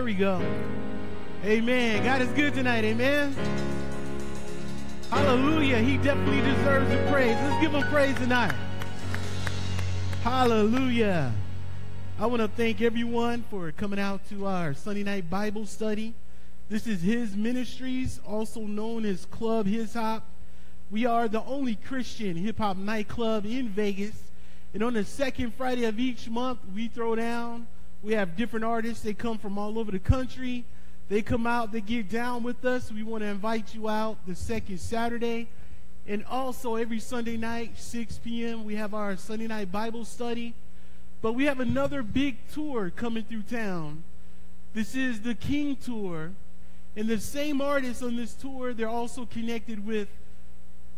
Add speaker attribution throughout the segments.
Speaker 1: There we go. Amen. God is good tonight. Amen. Hallelujah. He definitely deserves the praise. Let's give him praise tonight. Hallelujah. I want to thank everyone for coming out to our Sunday night Bible study. This is His Ministries, also known as Club His Hop. We are the only Christian hip hop nightclub in Vegas. And on the second Friday of each month, we throw down. We have different artists. They come from all over the country. They come out, they get down with us. We want to invite you out the second Saturday. And also every Sunday night, 6 p.m., we have our Sunday night Bible study. But we have another big tour coming through town. This is the King Tour. And the same artists on this tour, they're also connected with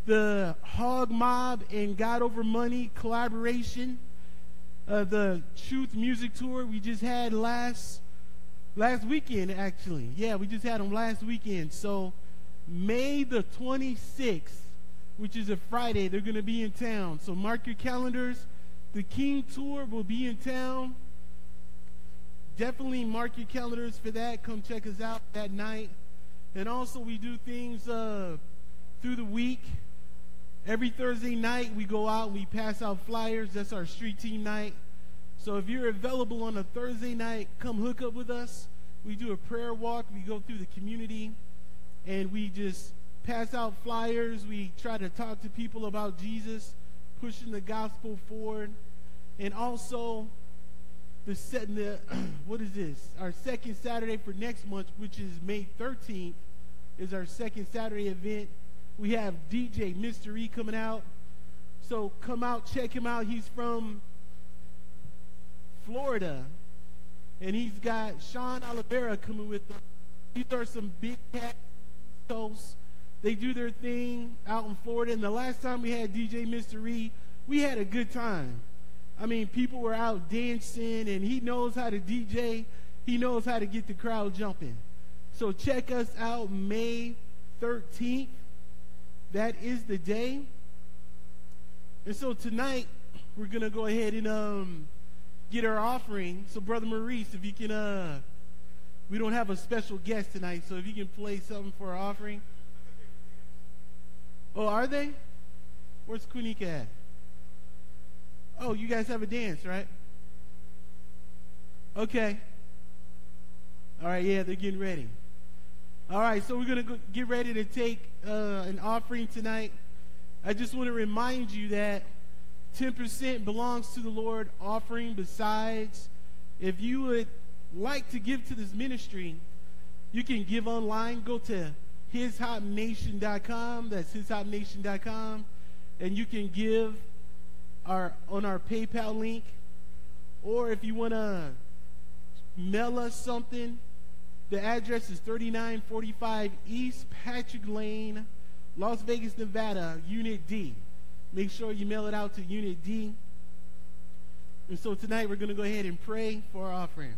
Speaker 1: the Hog Mob and God Over Money collaboration. Uh, the Truth Music Tour we just had last last weekend, actually. Yeah, we just had them last weekend. So May the 26th, which is a Friday, they're going to be in town. So mark your calendars. The King Tour will be in town. Definitely mark your calendars for that. Come check us out that night. And also, we do things uh, through the week. Every Thursday night, we go out and we pass out flyers. That's our street team night. So if you're available on a Thursday night, come hook up with us. We do a prayer walk. We go through the community and we just pass out flyers. We try to talk to people about Jesus, pushing the gospel forward. And also, the set the what is this? Our second Saturday for next month, which is May 13th, is our second Saturday event. We have DJ Mystery coming out. So come out, check him out. He's from Florida. And he's got Sean Oliveira coming with them. These are some big cats. They do their thing out in Florida. And the last time we had DJ Mystery, we had a good time. I mean, people were out dancing, and he knows how to DJ. He knows how to get the crowd jumping. So check us out May 13th. That is the day. And so tonight, we're going to go ahead and um, get our offering. So, Brother Maurice, if you can, uh, we don't have a special guest tonight, so if you can play something for our offering. Oh, are they? Where's Kunika at? Oh, you guys have a dance, right? Okay. All right, yeah, they're getting ready. All right, so we're going to get ready to take uh, an offering tonight. I just want to remind you that 10% belongs to the Lord offering. Besides, if you would like to give to this ministry, you can give online. Go to hishopnation.com. That's hishopnation.com. And you can give our on our PayPal link. Or if you want to mail us something, the address is 3945 East Patrick Lane, Las Vegas, Nevada, Unit D. Make sure you mail it out to Unit D. And so tonight we're going to go ahead and pray for our offering.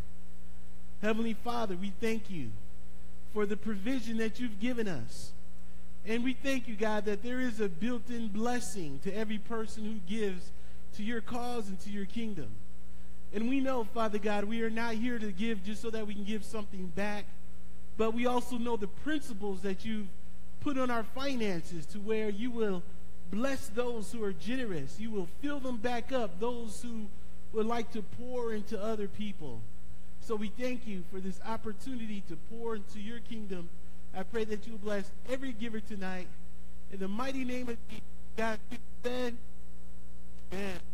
Speaker 1: Heavenly Father, we thank you for the provision that you've given us. And we thank you, God, that there is a built in blessing to every person who gives to your cause and to your kingdom. And we know, Father God, we are not here to give just so that we can give something back, but we also know the principles that you've put on our finances to where you will bless those who are generous. You will fill them back up, those who would like to pour into other people. So we thank you for this opportunity to pour into your kingdom. I pray that you bless every giver tonight. In the mighty name of Jesus, God, said, Amen.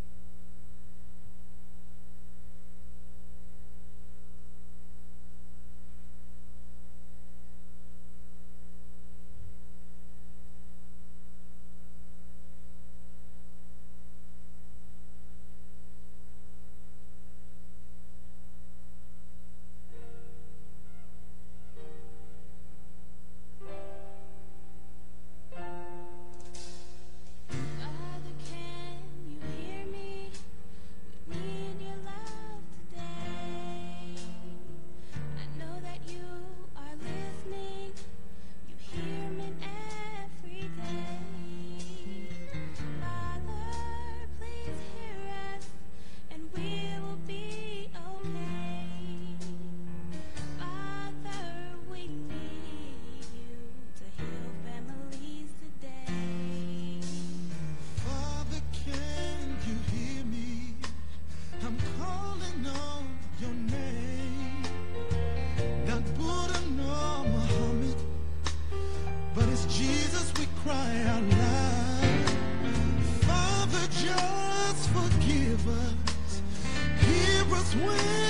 Speaker 2: Hear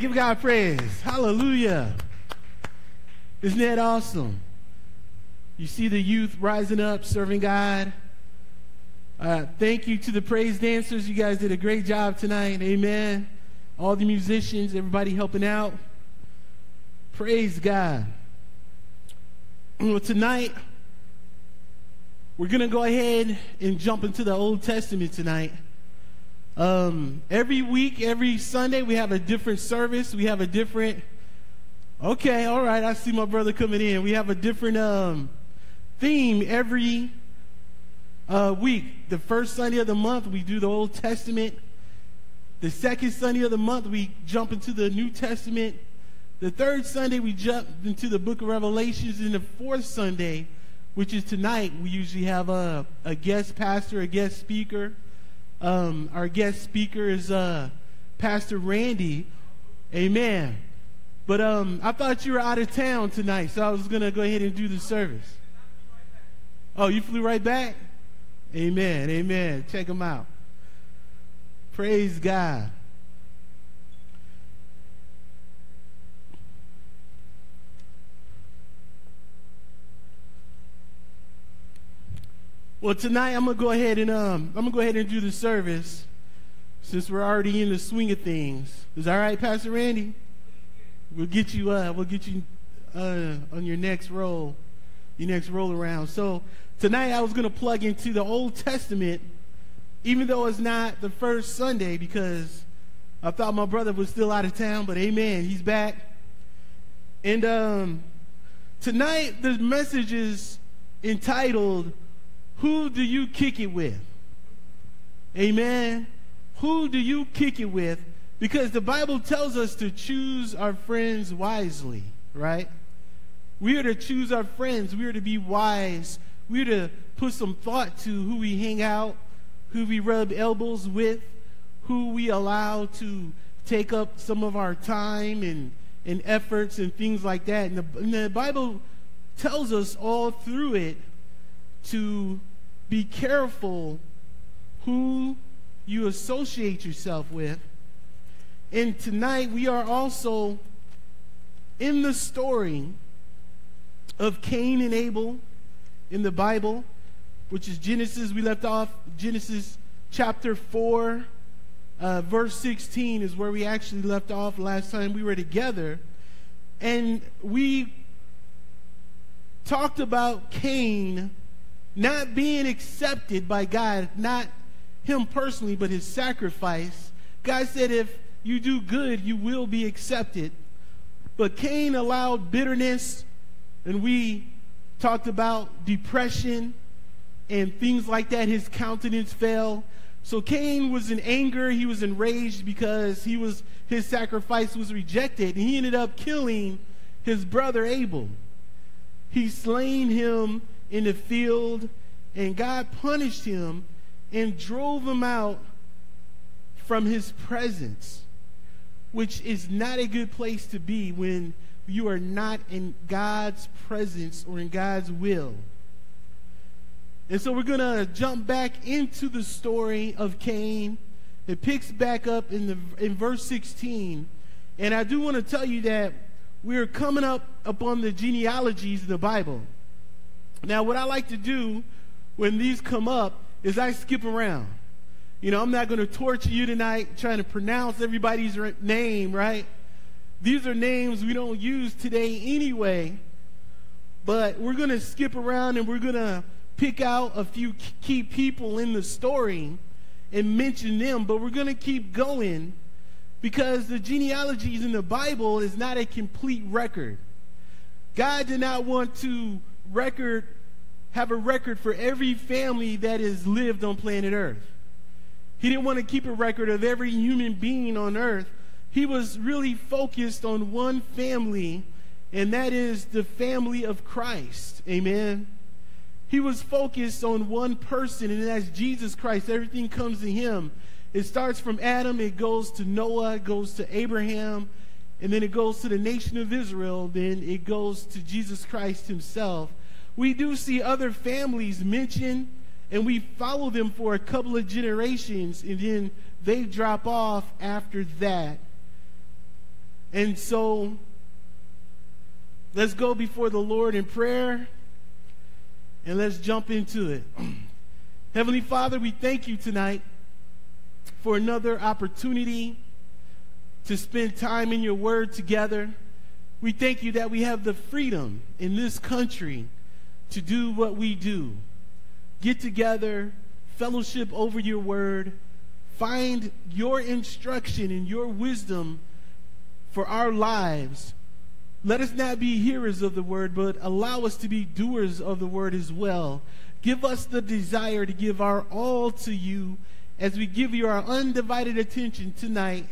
Speaker 3: give
Speaker 1: God praise. Hallelujah. Isn't that awesome? You see the youth rising up, serving God. Uh, thank you to the praise dancers. You guys did a great job tonight. Amen. All the musicians, everybody helping out. Praise God. Well, tonight, we're going to go ahead and jump into the Old Testament tonight. Um, every week, every Sunday, we have a different service. We have a different. Okay, all right. I see my brother coming in. We have a different um, theme every uh, week. The first Sunday of the month, we do the Old Testament. The second Sunday of the month, we jump into the New Testament. The third Sunday, we jump into the book of Revelations. And the fourth Sunday, which is tonight, we usually have a, a guest pastor, a guest speaker. Um, our guest speaker is uh, Pastor Randy. Amen. But um, I thought you were out of town tonight, so I was going to go ahead and do the service. Oh, you flew right back? Amen. Amen. Check them out. Praise God. Well, tonight I'm gonna go ahead and um, I'm gonna go ahead and do the service since we're already in the swing of things. Is that all right, Pastor Randy? We'll get you uh, we'll get you uh, on your next roll, your next roll around. So tonight I was gonna plug into the Old Testament, even though it's not the first Sunday, because I thought my brother was still out of town, but amen, he's back. And um, tonight, the message is entitled, Who Do You Kick It With? Amen. Who do you kick it with? Because the Bible tells us to choose our friends wisely, right? We are to choose our friends. We are to be wise. We are to put some thought to who we hang out, who we rub elbows with, who we allow to take up some of our time and, and efforts and things like that. And the, and the Bible tells us all through it to be careful who you associate yourself with. And tonight we are also in the story of Cain and Abel in the Bible, which is Genesis. We left off Genesis chapter 4, uh, verse 16 is where we actually left off last time we were together. And we talked about Cain not being accepted by God, not him personally, but his sacrifice. God said, if you do good, you will be accepted. But Cain allowed bitterness, and we talked about depression and things like that. His countenance fell. So Cain was in anger. He was enraged because he was his sacrifice was rejected, and he ended up killing his brother Abel. He slain him in the field, and God punished him and drove him out from his presence, which is not a good place to be when you are not in God's presence or in God's will. And so we're going to jump back into the story of Cain. It picks back up in, the, in verse 16. And I do want to tell you that we're coming up upon the genealogies of the Bible. Now, what I like to do when these come up is I skip around. You know, I'm not going to torture you tonight trying to pronounce everybody's name, right? These are names we don't use today anyway. But we're going to skip around and we're going to pick out a few key people in the story and mention them. But we're going to keep going because the genealogies in the Bible is not a complete record. God did not want to record have a record for every family that has lived on planet Earth. He didn't want to keep a record of every human being on earth. He was really focused on one family, and that is the family of Christ. Amen. He was focused on one person, and that's Jesus Christ. Everything comes to him. It starts from Adam, it goes to Noah, it goes to Abraham, and then it goes to the nation of Israel, then it goes to Jesus Christ himself we do see other families mentioned and we follow them for a couple of generations and then they drop off after that. And so let's go before the Lord in prayer and let's jump into it. Heavenly Father, we thank you tonight for another opportunity to spend time in your word together. We thank you that we have the freedom in this country to do what we do get together, fellowship over your word, find your instruction and your wisdom for our lives. Let us not be hearers of the word, but allow us to be doers of the word as well. Give us the desire to give our all to you as we give you our undivided attention tonight.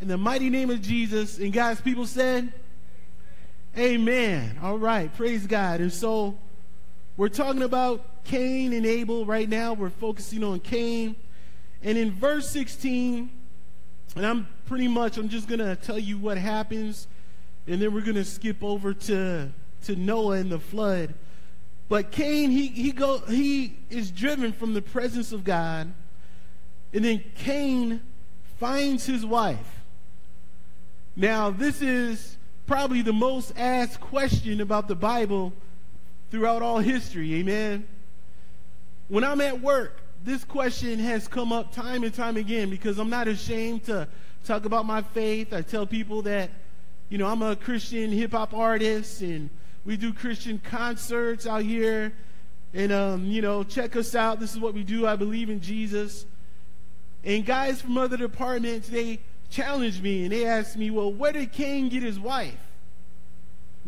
Speaker 1: In the mighty name of Jesus, and God's people said, Amen. All right, praise God. And so, we're talking about Cain and Abel right now. We're focusing on Cain. And in verse 16, and I'm pretty much, I'm just going to tell you what happens, and then we're going to skip over to, to Noah and the flood. But Cain, he, he, go, he is driven from the presence of God. And then Cain finds his wife. Now, this is probably the most asked question about the Bible throughout all history. Amen. When I'm at work, this question has come up time and time again because I'm not ashamed to talk about my faith. I tell people that, you know, I'm a Christian hip hop artist and we do Christian concerts out here. And, um, you know, check us out. This is what we do. I believe in Jesus. And guys from other departments, they challenged me and they asked me, well, where did Cain get his wife?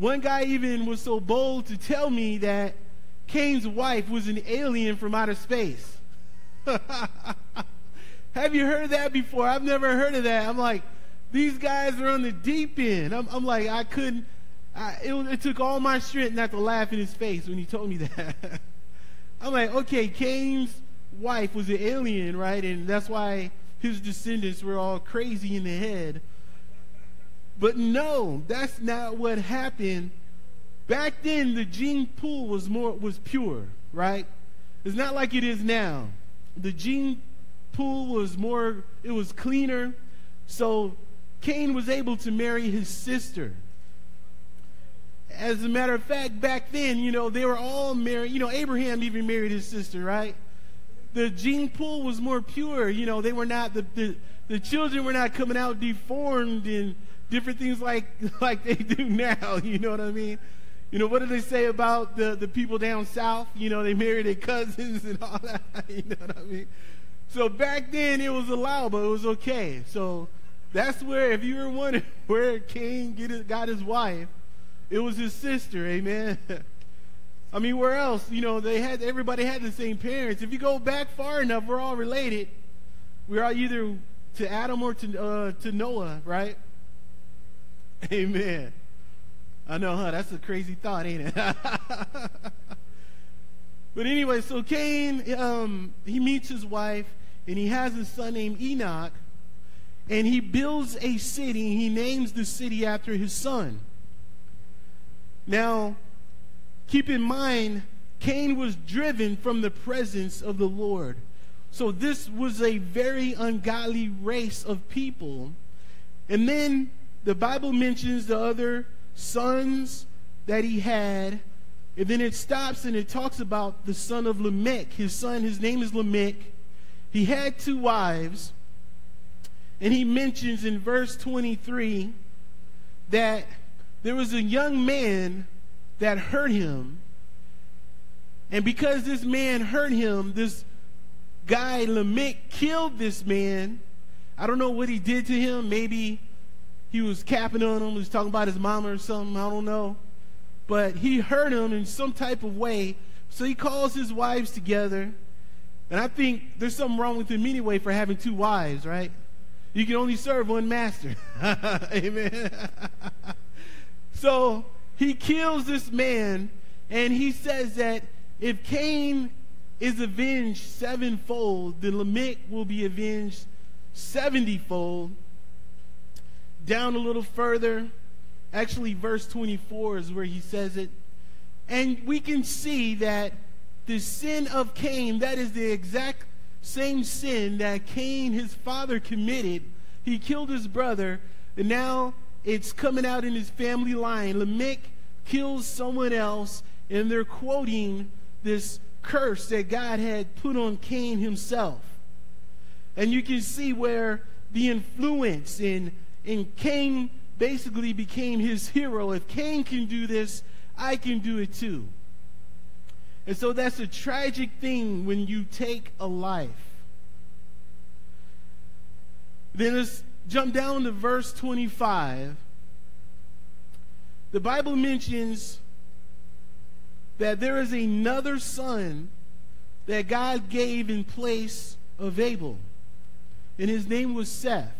Speaker 1: One guy even was so bold to tell me that Cain's wife was an alien from outer space. Have you heard that before? I've never heard of that. I'm like, these guys are on the deep end. I'm, I'm like, I couldn't. I, it, it took all my strength not to laugh in his face when he told me that. I'm like, okay, Cain's wife was an alien, right? And that's why his descendants were all crazy in the head. But no, that's not what happened. Back then, the gene pool was more was pure, right? It's not like it is now. The gene pool was more, it was cleaner. So Cain was able to marry his sister. As a matter of fact, back then, you know, they were all married. You know, Abraham even married his sister, right? The gene pool was more pure. You know, they were not, the, the, the children were not coming out deformed and different things like, like they do now. You know what I mean? You know, what do they say about the, the people down south? You know, they marry their cousins and all that. You know what I mean? So back then it was allowable. It was okay. So that's where, if you were wondering where Cain get, got his wife, it was his sister. Amen. I mean, where else? You know, they had everybody had the same parents. If you go back far enough, we're all related. We're all either to Adam or to uh, to Noah, right? Amen. I know, huh? That's a crazy thought, ain't it? but anyway, so Cain, um, he meets his wife, and he has a son named Enoch, and he builds a city. He names the city after his son. Now, keep in mind, Cain was driven from the presence of the Lord. So this was a very ungodly race of people. And then the Bible mentions the other sons that he had. And then it stops and it talks about the son of Lamech. His son, his name is Lamech. He had two wives. And he mentions in verse 23 that there was a young man that hurt him. And because this man hurt him, this guy, Lamech, killed this man. I don't know what he did to him. Maybe he was capping on him. He was talking about his mama or something. I don't know. But he hurt him in some type of way. So he calls his wives together. And I think there's something wrong with him anyway for having two wives, right? You can only serve one master. Amen. so he kills this man, and he says that if Cain is avenged sevenfold, then Lamech will be avenged seventyfold down a little further, actually, verse 24 is where he says it. And we can see that the sin of Cain, that is the exact same sin that Cain, his father, committed. He killed his brother, and now it's coming out in his family line. Lamech kills someone else, and they're quoting this curse that God had put on Cain himself. And you can see where the influence in and Cain basically became his hero. If Cain can do this, I can do it too. And so that's a tragic thing when you take a life. Then let's jump down to verse 25. The Bible mentions that there is another son that God gave in place of Abel, and his name was Seth.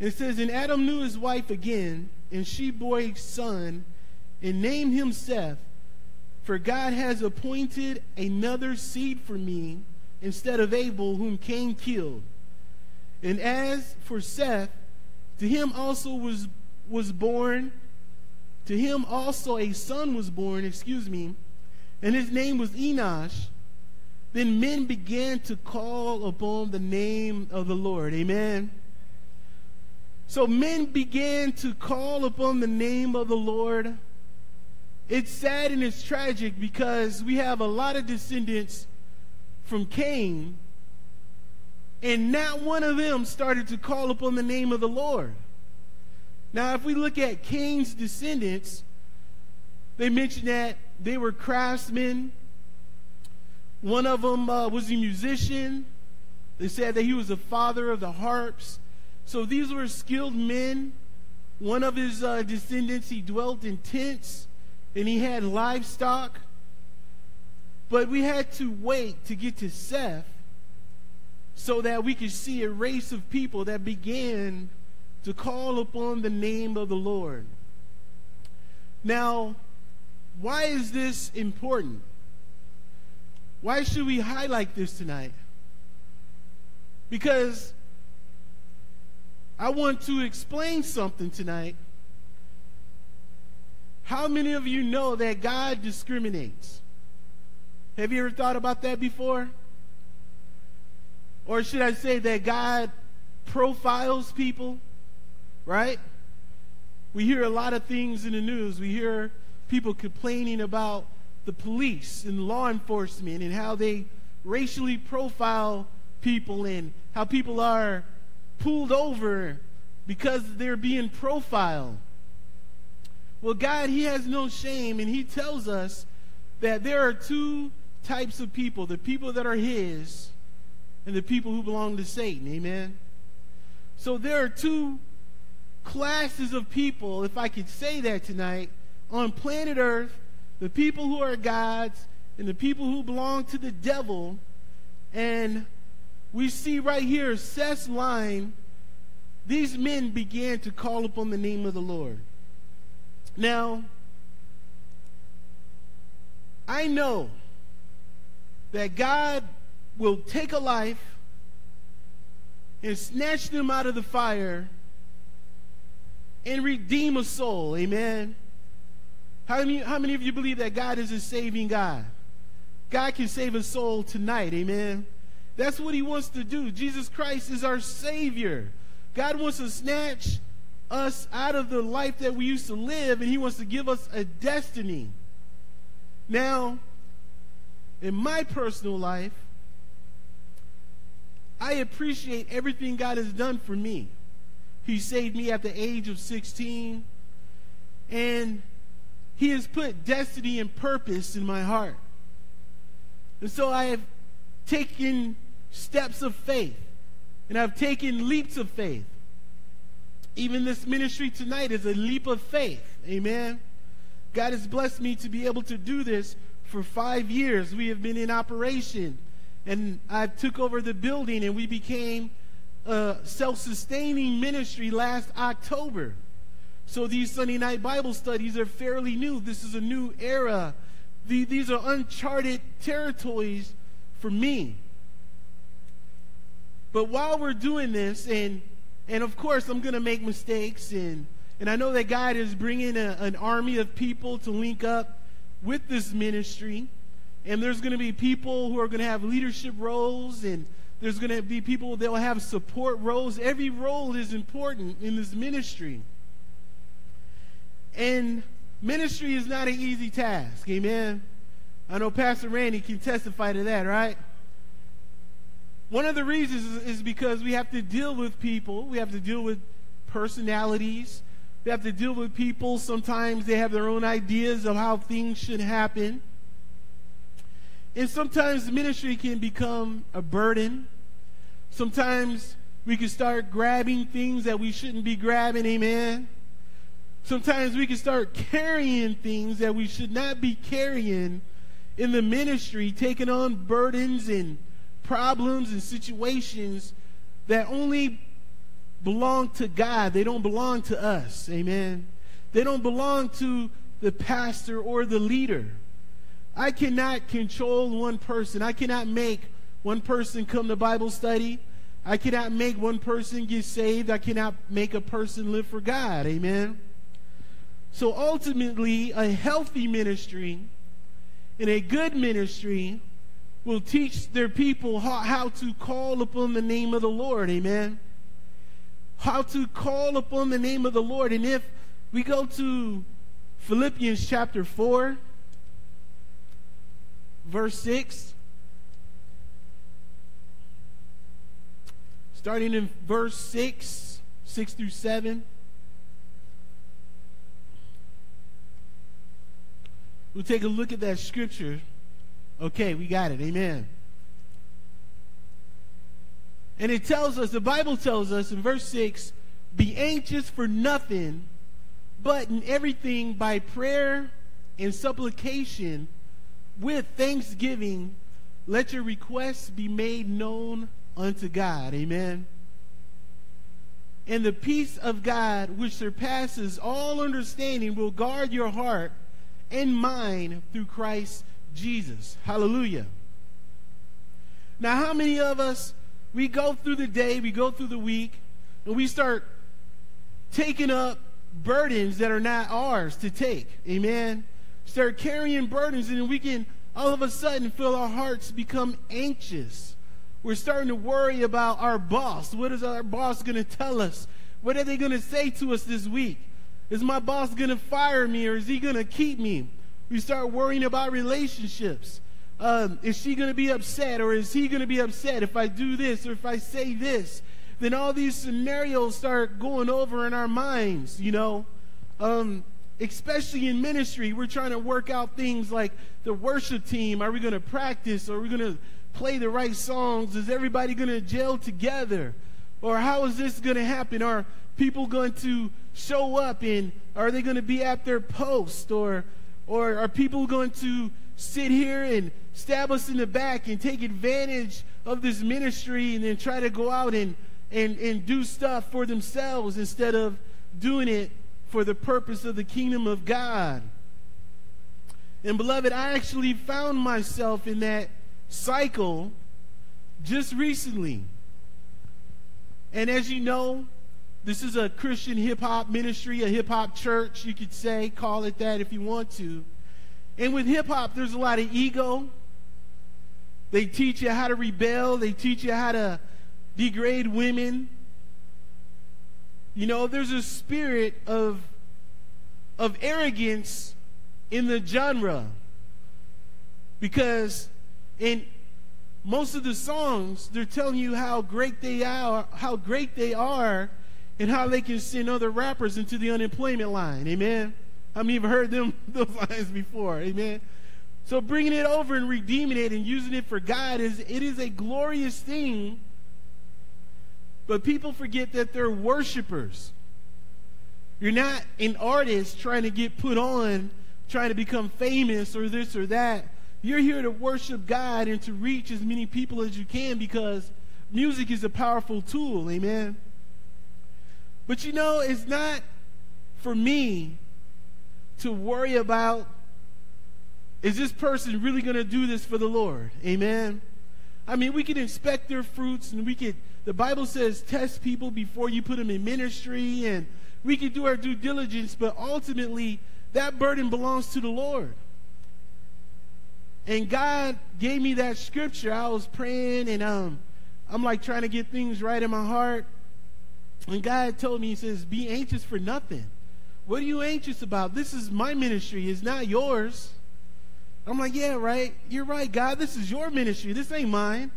Speaker 1: It says, And Adam knew his wife again, and she bore a son, and named him Seth. For God has appointed another seed for me instead of Abel, whom Cain killed. And as for Seth, to him also was, was born, to him also a son was born, excuse me, and his name was Enosh. Then men began to call upon the name of the Lord. Amen. So men began to call upon the name of the Lord. It's sad and it's tragic because we have a lot of descendants from Cain, and not one of them started to call upon the name of the Lord. Now, if we look at Cain's descendants, they mention that they were craftsmen. One of them uh, was a musician. They said that he was the father of the harps. So these were skilled men. One of his uh, descendants, he dwelt in tents and he had livestock. But we had to wait to get to Seth so that we could see a race of people that began to call upon the name of the Lord. Now, why is this important? Why should we highlight this tonight? Because I want to explain something tonight. How many of you know that God discriminates? Have you ever thought about that before? Or should I say that God profiles people, right? We hear a lot of things in the news. We hear people complaining about the police and law enforcement and how they racially profile people and how people are pulled over because they're being profiled. Well, God, He has no shame, and He tells us that there are two types of people the people that are His and the people who belong to Satan. Amen? So there are two classes of people, if I could say that tonight, on planet Earth the people who are God's and the people who belong to the devil. And we see right here, Seth's line, these men began to call upon the name of the Lord. Now, I know that God will take a life and snatch them out of the fire and redeem a soul. Amen. How many, how many of you believe that God is a saving God? God can save a soul tonight. Amen. That's what he wants to do. Jesus Christ is our Savior. God wants to snatch us out of the life that we used to live, and he wants to give us a destiny. Now, in my personal life, I appreciate everything God has done for me. He saved me at the age of 16, and he has put destiny and purpose in my heart. And so I have taken steps of faith, and I've taken leaps of faith. Even this ministry tonight is a leap of faith. Amen. God has blessed me to be able to do this for five years. We have been in operation, and I took over the building, and we became a self sustaining ministry last October. So these Sunday night Bible studies are fairly new. This is a new era. The, these are uncharted territories for me. But while we're doing this, and and of course I'm going to make mistakes, and and I know that God is bringing a, an army of people to link up with this ministry, and there's going to be people who are going to have leadership roles, and there's going to be people that will have support roles. Every role is important in this ministry. And ministry is not an easy task. Amen. I know Pastor Randy can testify to that, right? One of the reasons is, is, because we have to deal with people, we have to deal with personalities, we have to deal with people. Sometimes they have their own ideas of how things should happen. And sometimes ministry can become a burden. Sometimes we can start grabbing things that we shouldn't be grabbing, amen. Sometimes we can start carrying things that we should not be carrying in the ministry, taking on burdens and problems and situations that only belong to God. They don't belong to us. Amen. They don't belong to the pastor or the leader. I cannot control one person. I cannot make one person come to Bible study. I cannot make one person get saved. I cannot make a person live for God. Amen. So ultimately, a healthy ministry and a good ministry will teach their people how, how, to call upon the name of the Lord. Amen. How to call upon the name of the Lord. And if we go to Philippians chapter 4, verse 6, starting in verse 6, 6 through 7. We'll take a look at that scripture. Okay, we got it. Amen. And it tells us, the Bible tells us in verse 6 be anxious for nothing, but in everything by prayer and supplication with thanksgiving, let your requests be made known unto God. Amen. And the peace of God, which surpasses all understanding, will guard your heart and mind through Christ Jesus. Hallelujah. Now, how many of us, we go through the day, we go through the week, and we start taking up burdens that are not ours to take? Amen. Start carrying burdens, and we can all of a sudden feel our hearts become anxious. We're starting to worry about our boss. What is our boss going to tell us? What are they going to say to us this week? Is my boss going to fire me or is he going to keep me? We start worrying about relationships. Um, is she going to be upset or is he going to be upset if I do this or if I say this? Then all these scenarios start going over in our minds, you know. Um, especially in ministry, we're trying to work out things like the worship team. Are we going to practice? Are we going to play the right songs? Is everybody going to gel together? Or how is this going to happen? Are people going to show up and are they going to be at their post? Or, or are people going to sit here and stab us in the back and take advantage of this ministry and then try to go out and, and, and do stuff for themselves instead of doing it for the purpose of the kingdom of God. And beloved, I actually found myself in that cycle just recently. And as you know, this is a Christian hip hop ministry, a hip hop church, you could say, call it that if you want to. And with hip hop, there's a lot of ego. They teach you how to rebel, they teach you how to degrade women. You know, there's a spirit of, of arrogance in the genre. Because in most of the songs, they're telling you how great they are, how great they are, and how they can send other rappers into the unemployment line. Amen. How many have heard them those lines before? Amen. So bringing it over and redeeming it and using it for God is it is a glorious thing but people forget that they're worshipers. You're not an artist trying to get put on, trying to become famous or this or that. You're here to worship God and to reach as many people as you can because music is a powerful tool. Amen. But you know, it's not for me to worry about is this person really going to do this for the Lord? Amen. I mean, we can inspect their fruits and we could the Bible says test people before you put them in ministry, and we can do our due diligence, but ultimately, that burden belongs to the Lord. And God gave me that scripture. I was praying, and um, I'm like trying to get things right in my heart. And God told me, He says, Be anxious for nothing. What are you anxious about? This is my ministry, it's not yours. I'm like, Yeah, right. You're right, God. This is your ministry. This ain't mine.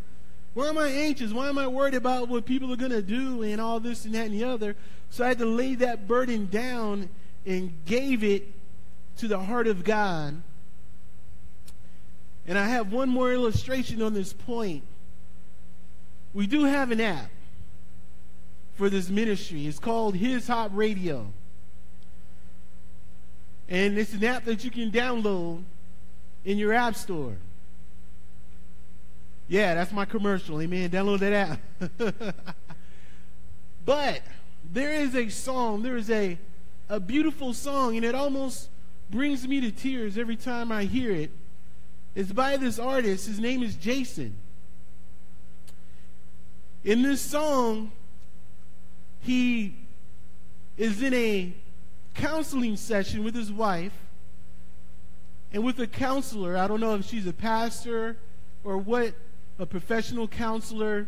Speaker 1: Why am I anxious? Why am I worried about what people are going to do and all this and that and the other? So I had to lay that burden down and gave it to the heart of God. And I have one more illustration on this point. We do have an app for this ministry. It's called His Hop Radio. And it's an app that you can download in your app store. Yeah, that's my commercial. Amen. Download that app. but there is a song, there is a, a beautiful song, and it almost brings me to tears every time I hear it. It's by this artist. His name is Jason. In this song, he is in a counseling session with his wife and with a counselor. I don't know if she's a pastor or what a professional counselor.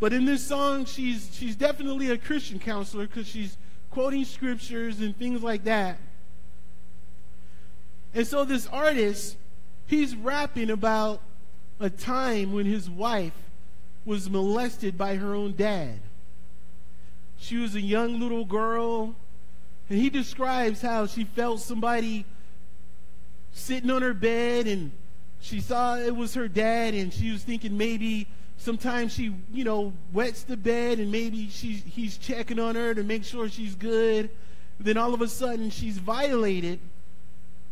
Speaker 1: But in this song, she's, she's definitely a Christian counselor because she's quoting scriptures and things like that. And so this artist, he's rapping about a time when his wife was molested by her own dad. She was a young little girl, and he describes how she felt somebody sitting on her bed and she saw it was her dad, and she was thinking maybe sometimes she, you know, wets the bed, and maybe she's he's checking on her to make sure she's good. Then all of a sudden, she's violated,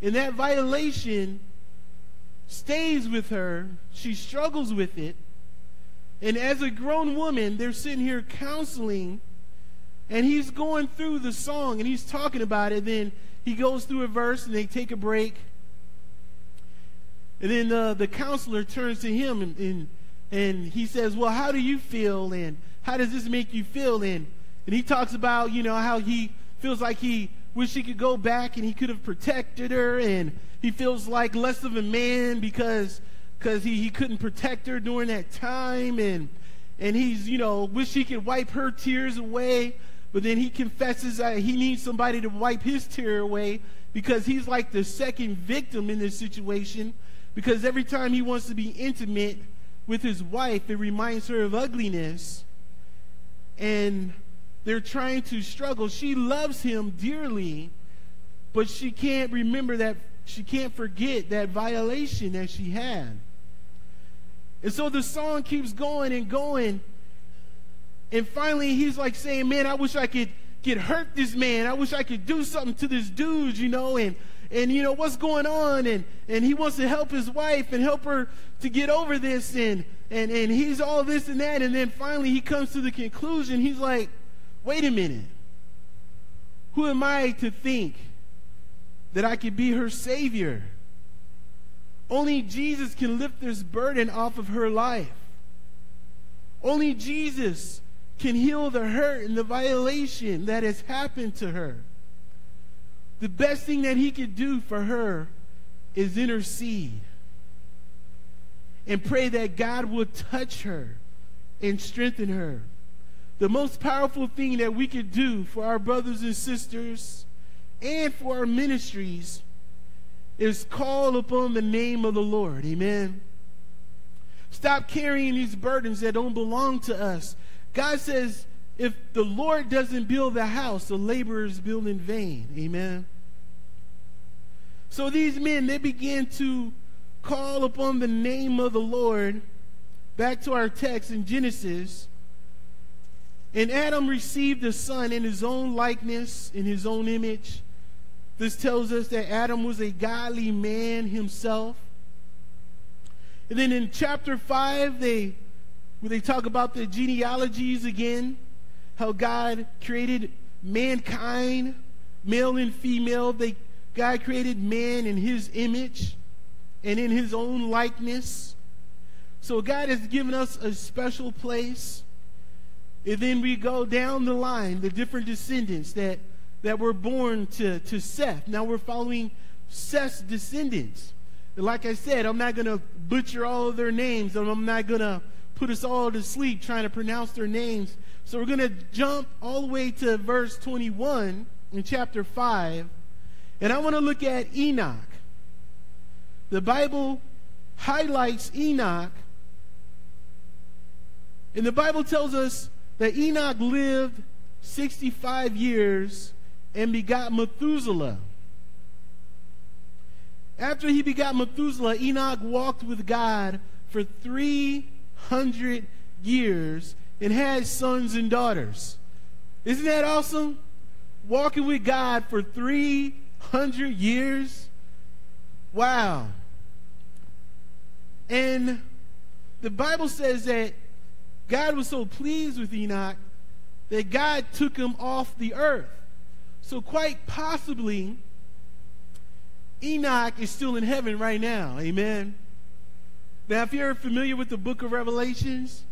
Speaker 1: and that violation stays with her. She struggles with it. And as a grown woman, they're sitting here counseling, and he's going through the song and he's talking about it. Then he goes through a verse and they take a break. And then uh, the counselor turns to him and, and, and he says, Well, how do you feel? And how does this make you feel? And, and he talks about, you know, how he feels like he wish he could go back and he could have protected her. And he feels like less of a man because because he, he couldn't protect her during that time. And, and he's, you know, wish he could wipe her tears away. But then he confesses that he needs somebody to wipe his tear away because he's like the second victim in this situation because every time he wants to be intimate with his wife, it reminds her of ugliness. And they're trying to struggle. She loves him dearly, but she can't remember that, she can't forget that violation that she had. And so the song keeps going and going. And finally, he's like saying, Man, I wish I could get hurt this man. I wish I could do something to this dude, you know, and and you know what's going on? And and he wants to help his wife and help her to get over this and and and he's all this and that. And then finally he comes to the conclusion. He's like wait a minute. Who am i to think that i could be her savior? Only jesus can lift this burden off of her life. Only jesus can heal the hurt and the violation that has happened to her the best thing that he could do for her is intercede and pray that God will touch her and strengthen her. The most powerful thing that we could do for our brothers and sisters and for our ministries is call upon the name of the Lord. Amen. Stop carrying these burdens that don't belong to us. God says, if the Lord doesn't build the house, the laborers build in vain. Amen. So these men, they began to call upon the name of the Lord. Back to our text in Genesis. And Adam received a son in his own likeness, in his own image. This tells us that Adam was a godly man himself. And then in chapter 5, they, where they talk about the genealogies again how God created mankind, male and female. They, God created man in his image and in his own likeness. So God has given us a special place. And then we go down the line, the different descendants that, that were born to, to Seth. Now we're following Seth's descendants. Like I said, I'm not going to butcher all of their names, and I'm not going to put us all to sleep trying to pronounce their names. So we're going to jump all the way to verse 21 in chapter 5. And I want to look at Enoch. The Bible highlights Enoch. And the Bible tells us that Enoch lived 65 years and begot Methuselah. After he begot Methuselah, Enoch walked with God for 300 years and had sons and daughters. Isn't that awesome? Walking with God for 300 years. Wow. And the Bible says that God was so pleased with Enoch that God took him off the earth. So, quite possibly, Enoch is still in heaven right now. Amen. Now, if you're familiar with the book of Revelations,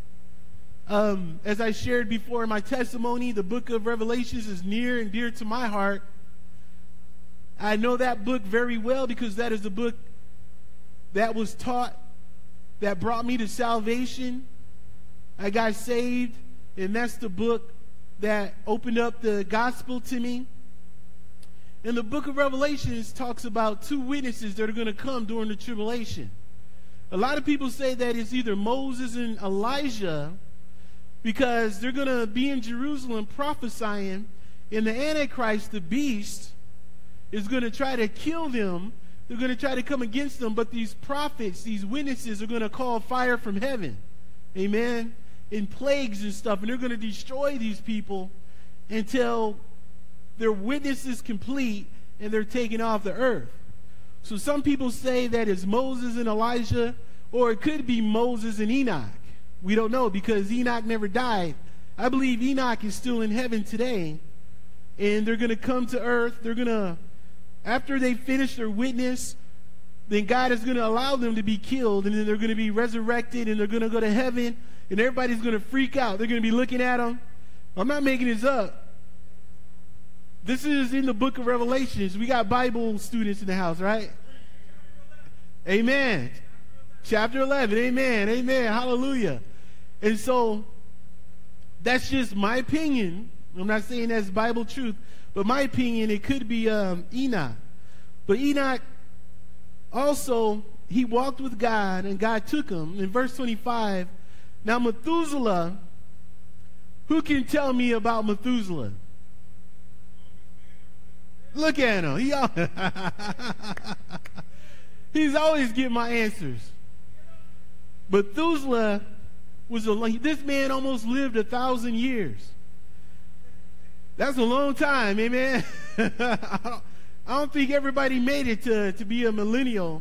Speaker 1: um, as I shared before in my testimony, the book of Revelations is near and dear to my heart. I know that book very well because that is the book that was taught, that brought me to salvation. I got saved, and that's the book that opened up the gospel to me. And the book of Revelations talks about two witnesses that are going to come during the tribulation. A lot of people say that it's either Moses and Elijah because they're going to be in Jerusalem prophesying, and the Antichrist, the beast, is going to try to kill them they're going to try to come against them, but these prophets, these witnesses, are going to call fire from heaven. Amen. And plagues and stuff, and they're going to destroy these people until their witness is complete and they're taken off the earth. So some people say that it's Moses and Elijah, or it could be Moses and Enoch. We don't know because Enoch never died. I believe Enoch is still in heaven today. And they're going to come to earth. They're going to, after they finish their witness, then God is going to allow them to be killed. And then they're going to be resurrected and they're going to go to heaven. And everybody's going to freak out. They're going to be looking at them. I'm not making this up. This is in the book of Revelations. We got Bible students in the house, right? Amen. Chapter 11. Amen. Amen. Hallelujah. And so that's just my opinion. I'm not saying that's Bible truth, but my opinion, it could be um, Enoch. But Enoch also, he walked with God and God took him. In verse 25, now Methuselah, who can tell me about Methuselah? Look at him. He, he's always getting my answers. Methuselah was a this man almost lived a thousand years. That's a long time, amen. I, don't, I don't think everybody made it to, to be a millennial.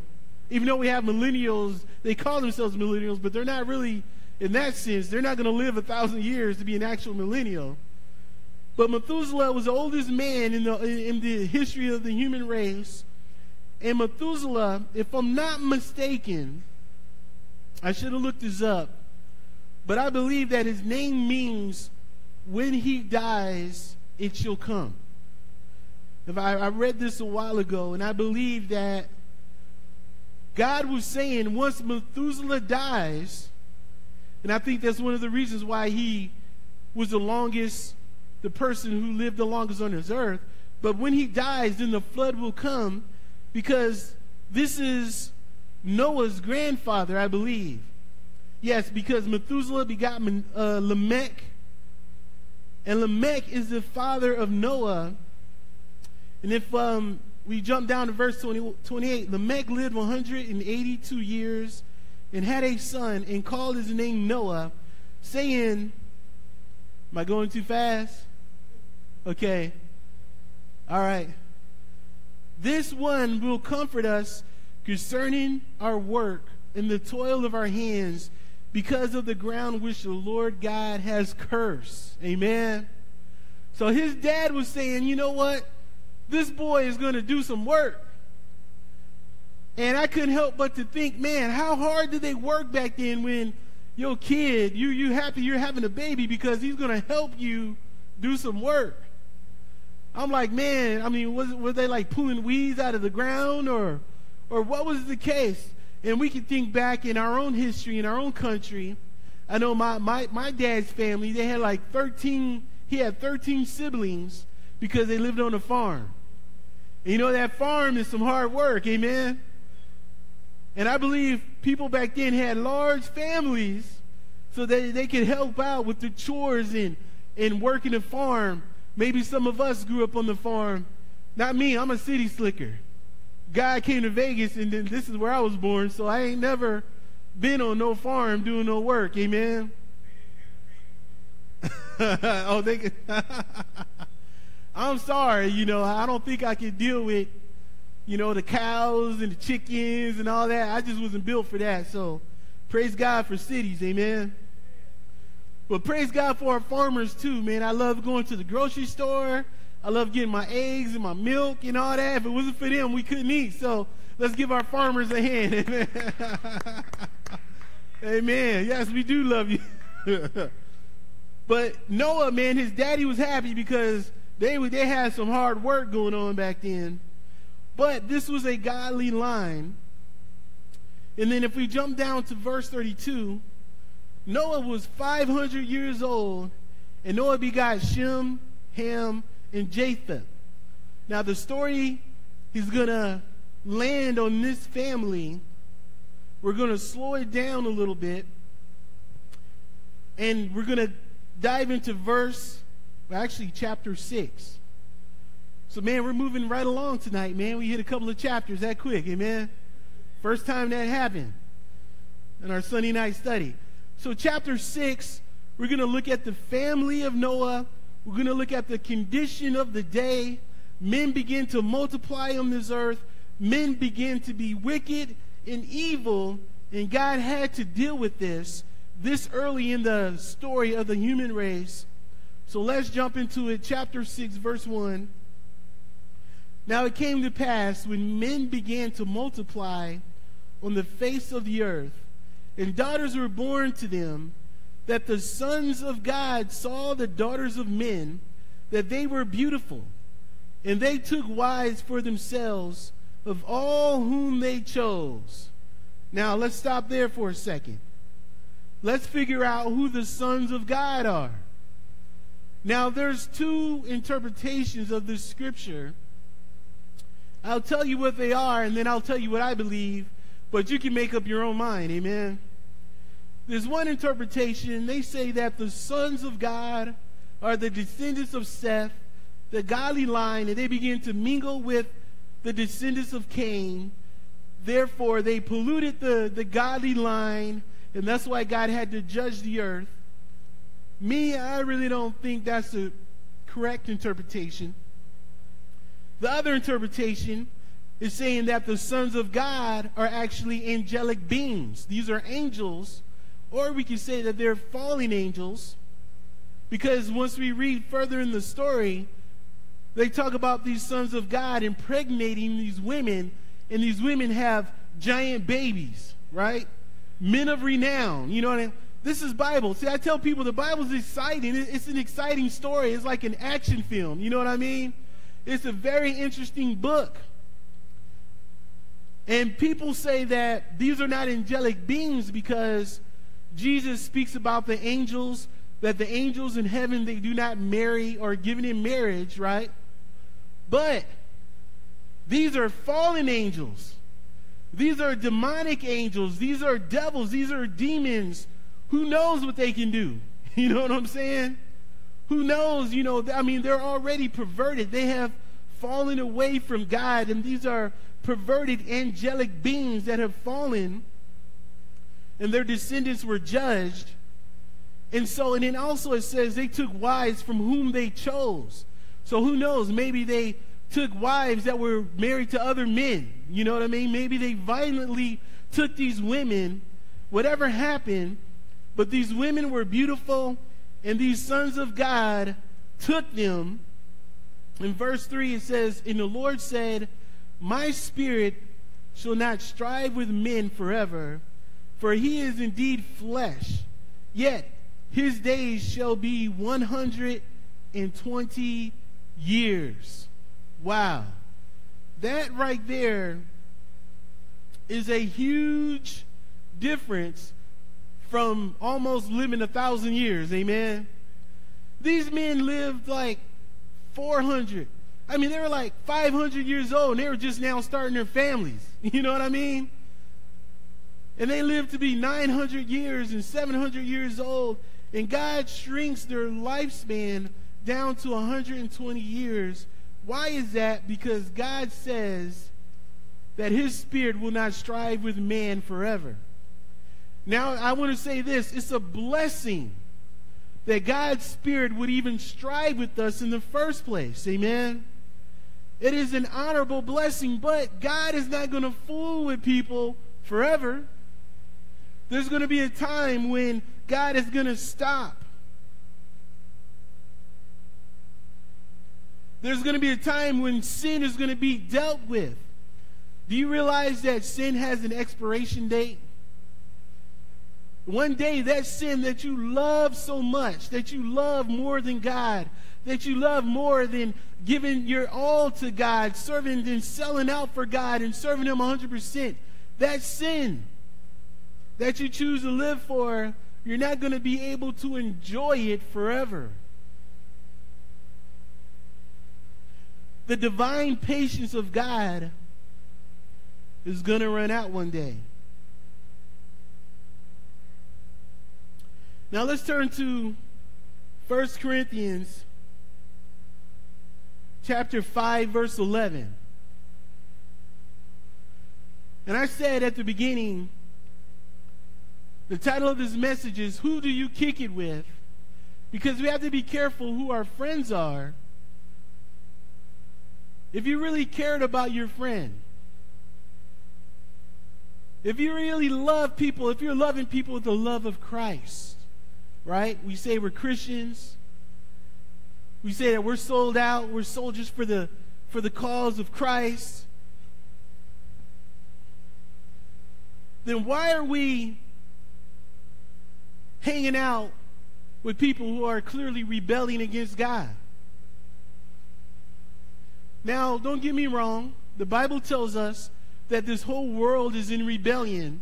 Speaker 1: Even though we have millennials, they call themselves millennials, but they're not really, in that sense, they're not going to live a thousand years to be an actual millennial. But Methuselah was the oldest man in the, in the history of the human race. And Methuselah, if I'm not mistaken, I should have looked this up, but I believe that his name means when he dies, it shall come. If I, I read this a while ago, and I believe that God was saying once Methuselah dies, and I think that's one of the reasons why he was the longest the person who lived the longest on this earth. But when he dies, then the flood will come because this is Noah's grandfather, I believe. Yes, because Methuselah begot uh, Lamech, and Lamech is the father of Noah. And if um, we jump down to verse 20, 28, Lamech lived 182 years and had a son and called his name Noah, saying, Am I going too fast? Okay. All right. This one will comfort us concerning our work and the toil of our hands because of the ground which the Lord God has cursed. Amen. So his dad was saying, you know what? This boy is going to do some work. And I couldn't help but to think, man, how hard did they work back then when your kid, you you happy you're having a baby because he's going to help you do some work. I'm like, man, I mean, was, were they like pulling weeds out of the ground or, or what was the case? And we can think back in our own history, in our own country. I know my, my, my dad's family, they had like 13, he had 13 siblings because they lived on a farm. And you know, that farm is some hard work, amen? And I believe people back then had large families so that they could help out with the chores and, and working the farm Maybe some of us grew up on the farm. Not me, I'm a city slicker. God came to Vegas, and then this is where I was born, so I ain't never been on no farm doing no work. Amen. oh, they could. I'm sorry, you know, I don't think I could deal with, you know, the cows and the chickens and all that. I just wasn't built for that. So praise God for cities. Amen. But praise God for our farmers too, man. I love going to the grocery store. I love getting my eggs and my milk and all that. If it wasn't for them, we couldn't eat. So let's give our farmers a hand. Amen. Amen. Yes, we do love you. but Noah, man, his daddy was happy because they they had some hard work going on back then. But this was a godly line. And then if we jump down to verse 32, Noah was 500 years old, and Noah begot Shem, Ham, and Japheth. Now, the story is going to land on this family. We're going to slow it down a little bit, and we're going to dive into verse, actually, chapter 6. So, man, we're moving right along tonight, man. We hit a couple of chapters that quick, amen? First time that happened in our Sunday night study. So, chapter 6, we're going to look at the family of Noah. We're going to look at the condition of the day. Men begin to multiply on this earth. Men begin to be wicked and evil. And God had to deal with this this early in the story of the human race. So let's jump into it. Chapter 6, verse 1. Now it came to pass when men began to multiply on the face of the earth, and daughters were born to them, that the sons of God saw the daughters of men, that they were beautiful, and they took wives for themselves of all whom they chose. Now let's stop there for a second. Let's figure out who the sons of God are. Now, there's two interpretations of this scripture. I'll tell you what they are, and then I'll tell you what I believe, but you can make up your own mind. Amen. There's one interpretation, they say that the sons of God are the descendants of Seth, the godly line, and they begin to mingle with the descendants of Cain. Therefore, they polluted the, the godly line, and that's why God had to judge the earth. Me, I really don't think that's a correct interpretation. The other interpretation is saying that the sons of God are actually angelic beings. These are angels, or we can say that they're fallen angels, because once we read further in the story, they talk about these sons of God impregnating these women, and these women have giant babies, right? Men of renown. You know what I mean? This is Bible. See, I tell people the Bible's exciting. It's an exciting story. It's like an action film. You know what I mean? It's a very interesting book. And people say that these are not angelic beings because Jesus speaks about the angels, that the angels in heaven, they do not marry or given in marriage, right? But these are fallen angels. These are demonic angels. These are devils. These are demons who knows what they can do? You know what I'm saying? Who knows? You know, I mean, they're already perverted. They have fallen away from God, and these are perverted angelic beings that have fallen, and their descendants were judged. And so, and then also it says they took wives from whom they chose. So who knows? Maybe they took wives that were married to other men. You know what I mean? Maybe they violently took these women. Whatever happened, but these women were beautiful, and these sons of God took them. In verse 3, it says, And the Lord said, My spirit shall not strive with men forever, for he is indeed flesh. Yet his days shall be 120 years. Wow. That right there is a huge difference from almost living a thousand years. Amen. These men lived like 400. I mean, they were like 500 years old and they were just now starting their families. You know what I mean? And they live to be 900 years and 700 years old. And God shrinks their lifespan down to 120 years. Why is that? Because God says that his spirit will not strive with man forever. Now, I want to say this it's a blessing that God's Spirit would even strive with us in the first place. Amen. It is an honorable blessing, but God is not going to fool with people forever. There's going to be a time when God is going to stop. There's going to be a time when sin is going to be dealt with. Do you realize that sin has an expiration date? One day, that sin that you love so much, that you love more than God, that you love more than giving your all to God, serving and selling out for God and serving Him 100%, that sin that you choose to live for, you're not going to be able to enjoy it forever. The divine patience of God is going to run out one day. Now let's turn to 1 Corinthians chapter 5, verse 11. And I said at the beginning, the title of this message is Who Do You Kick It With? Because we have to be careful who our friends are. If you really cared about your friend, if you really love people, if you're loving people with the love of Christ, right? We say we're Christians. We say that we're sold out, we're soldiers for the for the cause of Christ. Then why are we hanging out with people who are clearly rebelling against God? Now, don't get me wrong. The Bible tells us that this whole world is in rebellion.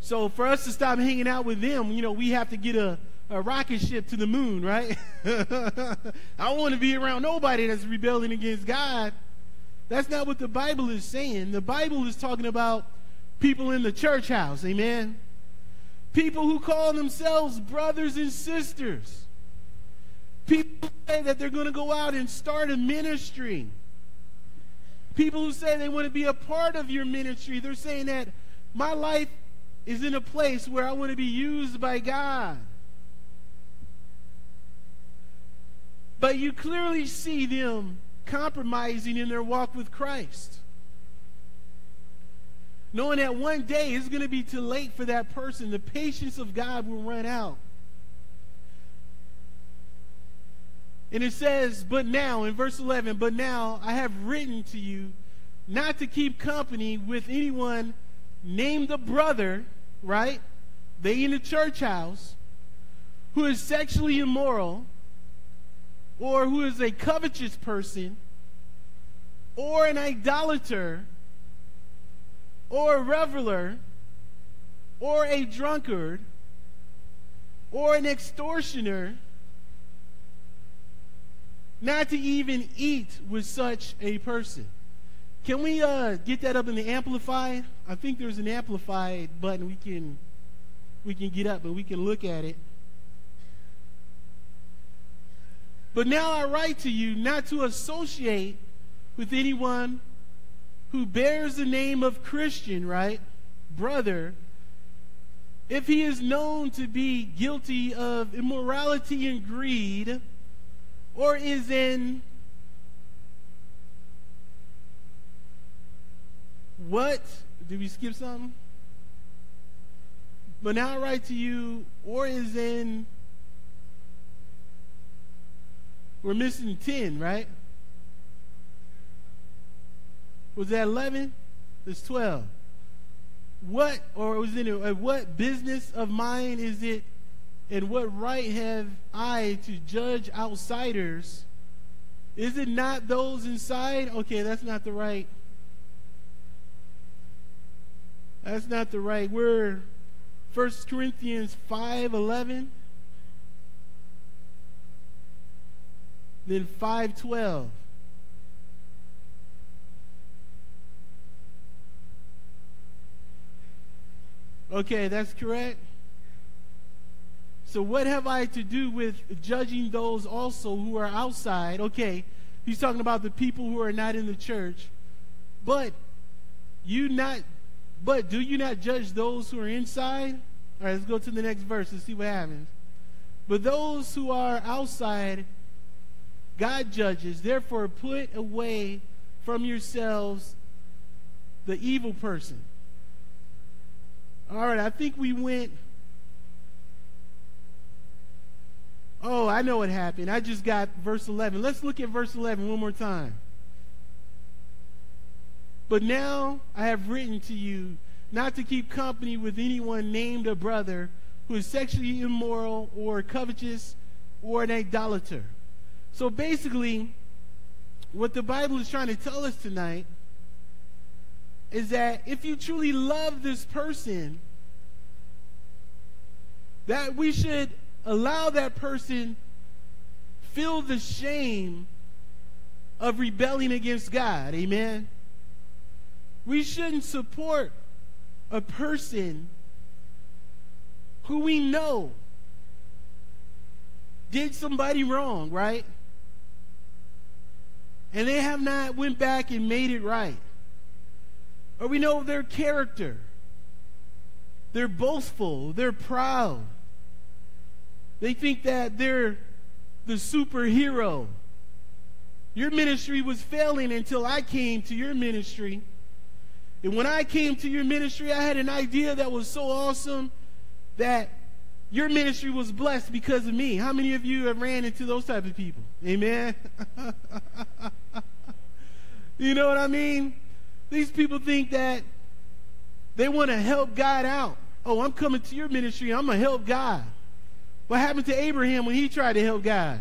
Speaker 1: So for us to stop hanging out with them, you know, we have to get a, a rocket ship to the moon, right? I don't want to be around nobody that's rebelling against God. That's not what the Bible is saying. The Bible is talking about people in the church house, amen? People who call themselves brothers and sisters. People say that they're going to go out and start a ministry. People who say they want to be a part of your ministry, they're saying that my life is in a place where I want to be used by God. But you clearly see them compromising in their walk with Christ. Knowing that one day it's going to be too late for that person. The patience of God will run out. And it says, But now, in verse 11, but now I have written to you not to keep company with anyone named a brother, right? They in the church house, who is sexually immoral or who is a covetous person, or an idolater, or a reveler, or a drunkard, or an extortioner, not to even eat with such a person. Can we uh, get that up in the amplified? I think there's an amplified button we can we can get up and we can look at it. But now I write to you not to associate with anyone who bears the name of Christian, right? Brother, if he is known to be guilty of immorality and greed, or is in what? Did we skip something? But now I write to you, or is in we're missing 10, right? Was that 11? It's 12. What, or was it, uh, what business of mine is it, and what right have I to judge outsiders? Is it not those inside? Okay, that's not the right. That's not the right. We're 1 Corinthians 5 11. Then 512. Okay, that's correct. So, what have I to do with judging those also who are outside? Okay, he's talking about the people who are not in the church. But you not but do you not judge those who are inside? All right, let's go to the next verse and see what happens. But those who are outside God judges. Therefore, put away from yourselves the evil person. All right, I think we went. Oh, I know what happened. I just got verse 11. Let's look at verse 11 one more time. But now I have written to you not to keep company with anyone named a brother who is sexually immoral or covetous or an idolater so basically, what the Bible is trying to tell us tonight is that if you truly love this person, that we should allow that person feel the shame of rebelling against God. Amen. We shouldn't support a person who we know did somebody wrong, right? and they have not went back and made it right. Or we know their character. They're boastful, they're proud. They think that they're the superhero. Your ministry was failing until I came to your ministry. And when I came to your ministry, I had an idea that was so awesome that your ministry was blessed because of me. How many of you have ran into those type of people? Amen. you know what I mean? These people think that they want to help God out. Oh, I'm coming to your ministry. I'm going to help God. What happened to Abraham when he tried to help God?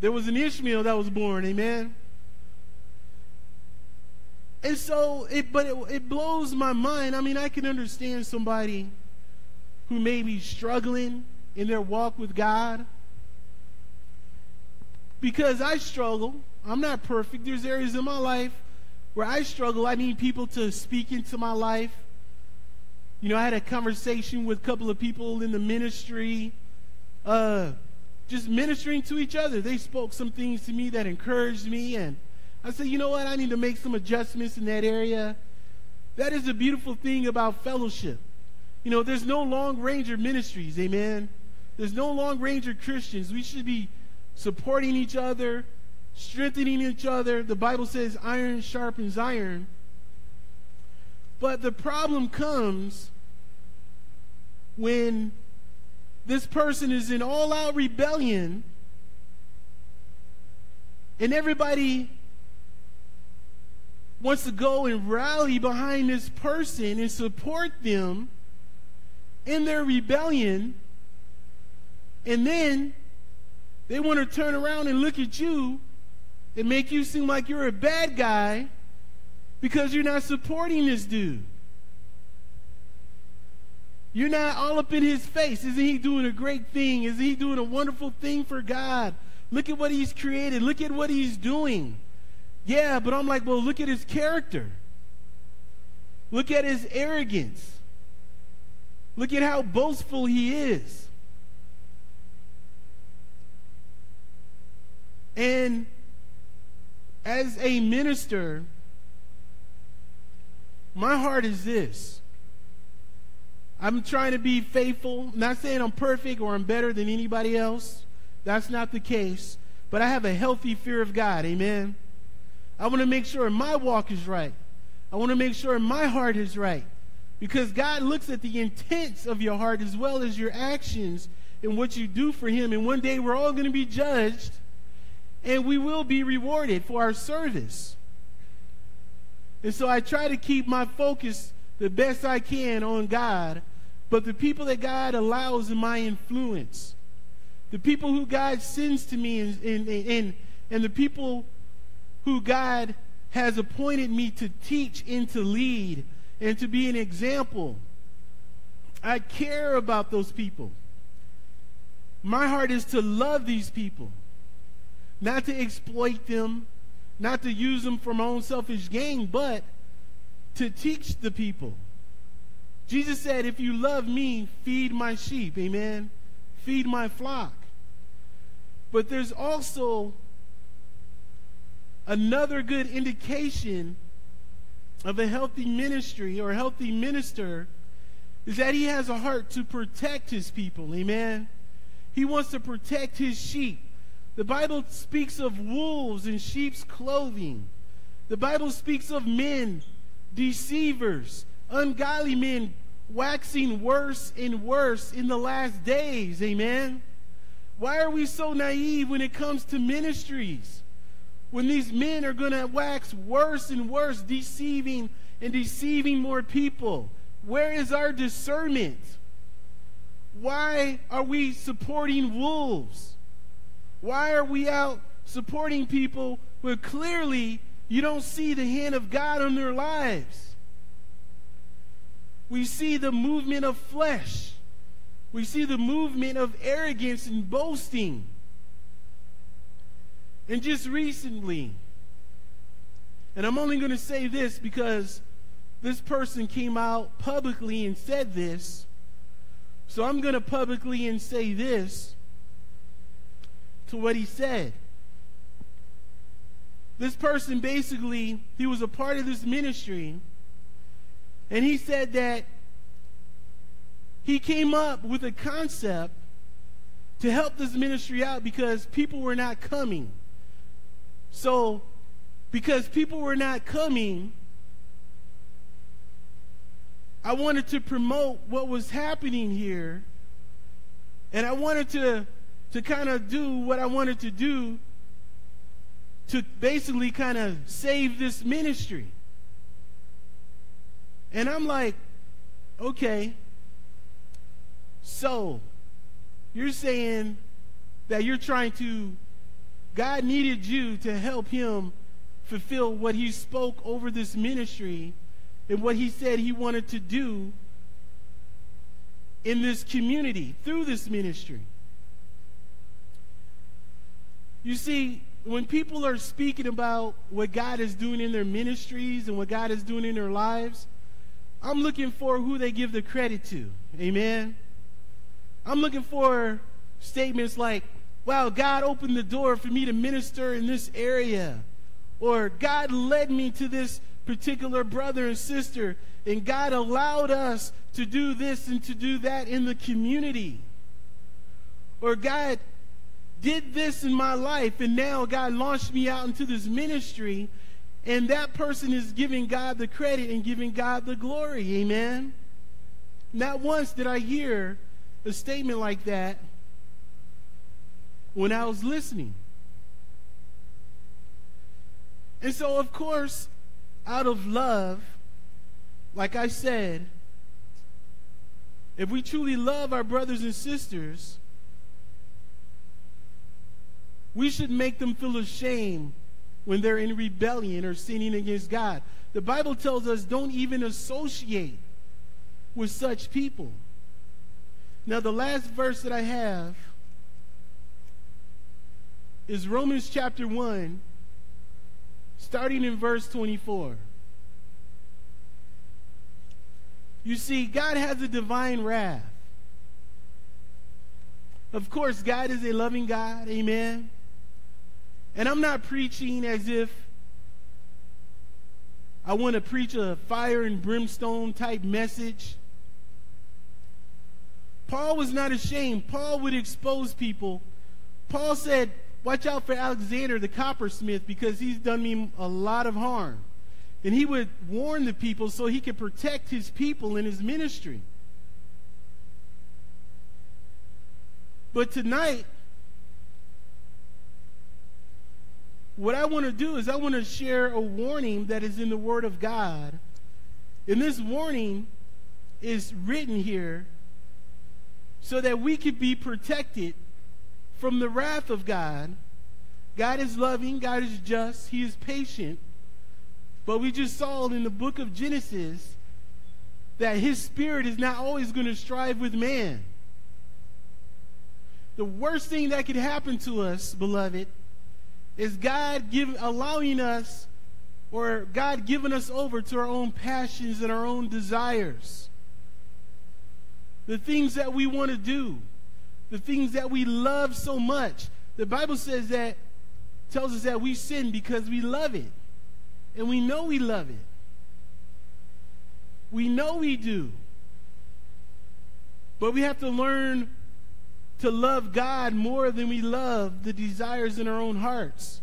Speaker 1: There was an Ishmael that was born. Amen. And so, it, but it, it blows my mind. I mean, I can understand somebody who may be struggling in their walk with God because I struggle. I'm not perfect. There's areas in my life where I struggle. I need people to speak into my life. You know, I had a conversation with a couple of people in the ministry, uh, just ministering to each other. They spoke some things to me that encouraged me, and I said, you know what? I need to make some adjustments in that area. That is a beautiful thing about fellowship. You know, there's no long ranger ministries, amen. There's no long ranger Christians. We should be supporting each other, strengthening each other. The Bible says iron sharpens iron. But the problem comes when this person is in all out rebellion and everybody wants to go and rally behind this person and support them in their rebellion, and then they want to turn around and look at you and make you seem like you're a bad guy because you're not supporting this dude. You're not all up in his face. Isn't he doing a great thing? Isn't he doing a wonderful thing for God? Look at what he's created. Look at what he's doing. Yeah, but I'm like, well, look at his character. Look at his arrogance. Look at how boastful he is. And as a minister, my heart is this. I'm trying to be faithful. Not saying I'm perfect or I'm better than anybody else. That's not the case. But I have a healthy fear of God. Amen. I want to make sure my walk is right. I want to make sure my heart is right. Because God looks at the intents of your heart as well as your actions and what you do for Him. And one day we're all going to be judged and we will be rewarded for our service. And so I try to keep my focus the best I can on God, but the people that God allows in my influence, the people who God sends to me, and, and, and, and the people who God has appointed me to teach and to lead and to be an example. I care about those people. My heart is to love these people, not to exploit them, not to use them for my own selfish gain, but to teach the people. Jesus said, If you love me, feed my sheep. Amen. Feed my flock. But there's also another good indication of a healthy ministry or a healthy minister is that he has a heart to protect his people. Amen. He wants to protect his sheep. The Bible speaks of wolves in sheep's clothing. The Bible speaks of men, deceivers, ungodly men waxing worse and worse in the last days. Amen. Why are we so naive when it comes to ministries? when these men are going to wax worse and worse, deceiving and deceiving more people? Where is our discernment? Why are we supporting wolves? Why are we out supporting people where clearly you don't see the hand of God on their lives? We see the movement of flesh. We see the movement of arrogance and boasting. And just recently, and I'm only going to say this because this person came out publicly and said this. So I'm going to publicly and say this to what he said. this person basically, he was a part of this ministry, and he said that he came up with a concept to help this ministry out because people were not coming. So, because people were not coming, I wanted to promote what was happening here. And I wanted to, to kind of do what I wanted to do to basically kind of save this ministry. And I'm like, okay, so you're saying that you're trying to, God needed you to help him fulfill what he spoke over this ministry and what he said he wanted to do in this community through this ministry. You see, when people are speaking about what God is doing in their ministries and what God is doing in their lives, I'm looking for who they give the credit to. Amen. I'm looking for statements like, wow, God opened the door for me to minister in this area. Or God led me to this particular brother and sister, and God allowed us to do this and to do that in the community. Or God did this in my life, and now God launched me out into this ministry, and that person is giving God the credit and giving God the glory. Amen. Not once did I hear a statement like that when I was listening. And so, of course, out of love, like I said, if we truly love our brothers and sisters, we should make them feel ashamed when they're in rebellion or sinning against God. The Bible tells us don't even associate with such people. Now, the last verse that I have is Romans chapter 1, starting in verse 24. You see, God has a divine wrath. Of course, God is a loving God. Amen. And I'm not preaching as if I want to preach a fire and brimstone type message. Paul was not ashamed. Paul would expose people. Paul said, Watch out for Alexander the coppersmith because he's done me a lot of harm. And he would warn the people so he could protect his people in his ministry. But tonight, what I want to do is I want to share a warning that is in the Word of God. And this warning is written here so that we could be protected from the wrath of God. God is loving, God is just, He is patient. But we just saw in the book of Genesis that His Spirit is not always going to strive with man. The worst thing that could happen to us, beloved, is God give, allowing us or God giving us over to our own passions and our own desires the things that we want to do, the things that we love so much. The Bible says that, tells us that we sin because we love it. And we know we love it. We know we do. But we have to learn to love God more than we love the desires in our own hearts.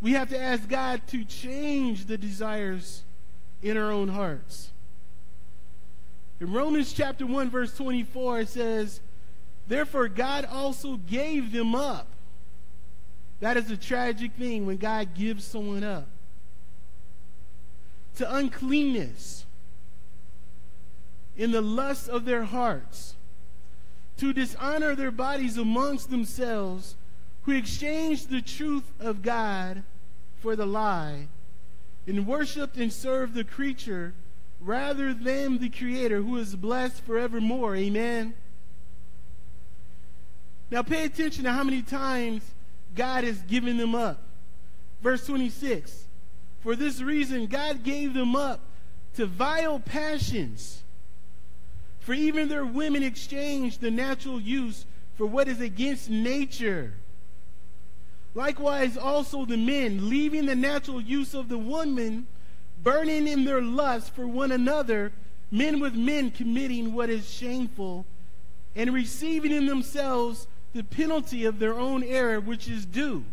Speaker 1: We have to ask God to change the desires in our own hearts. In Romans chapter 1, verse 24, it says, Therefore God also gave them up. That is a tragic thing when God gives someone up. To uncleanness in the lust of their hearts, to dishonor their bodies amongst themselves, who exchanged the truth of God for the lie, and worshiped and served the creature rather than the Creator who is blessed forevermore. Amen. Now pay attention to how many times God has given them up. Verse 26 For this reason, God gave them up to vile passions. For even their women exchanged the natural use for what is against nature. Likewise, also the men, leaving the natural use of the woman, burning in their lust for one another, men with men committing what is shameful, and receiving in themselves the penalty of their own error, which is due.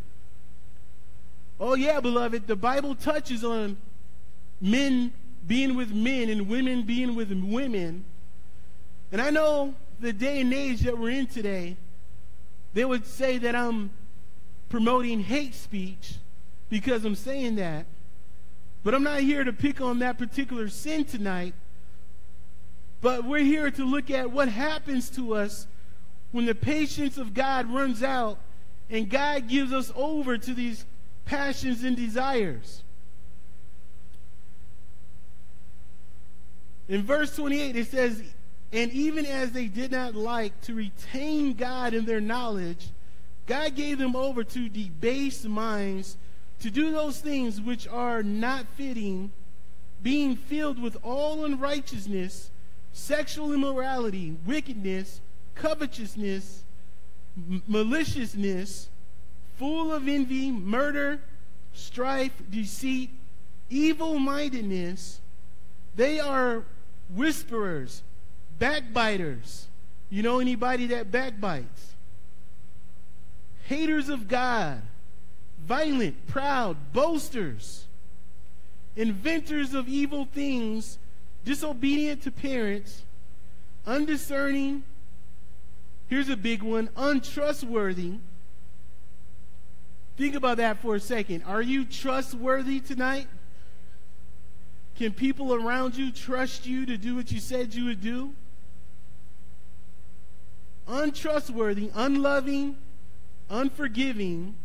Speaker 1: Oh, yeah, beloved, the Bible touches on men being with men and women being with women. And I know the day and age that we're in today, they would say that I'm promoting hate speech because I'm saying that. But I'm not here to pick on that particular sin tonight. But we're here to look at what happens to us when the patience of God runs out and God gives us over to these passions and desires. In verse 28, it says, And even as they did not like to retain God in their knowledge, God gave them over to debased minds to do those things which are not fitting, being filled with all unrighteousness, sexual immorality, wickedness, covetousness, maliciousness, full of envy, murder, strife, deceit, evil mindedness. They are whisperers, backbiters. You know anybody that backbites? Haters of God, violent, proud, boasters, inventors of evil things, disobedient to parents, undiscerning. Here's a big one untrustworthy. Think about that for a second. Are you trustworthy tonight? Can people around you trust you to do what you said you would do? Untrustworthy, unloving, unforgiving,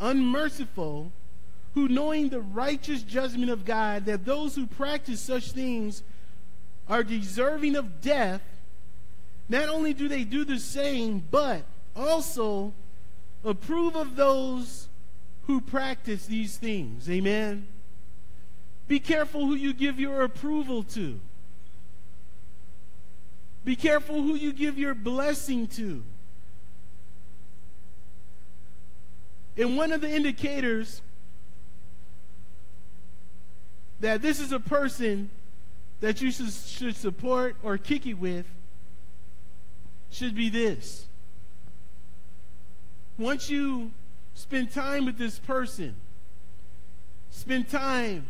Speaker 1: unmerciful, who knowing the righteous judgment of God, that those who practice such things are deserving of death, not only do they do the same, but also approve of those who practice these things. Amen. Be careful who you give your approval to. Be careful who you give your blessing to. And one of the indicators that this is a person that you should, should support or kick it with should be this. Once you spend time with this person, spend time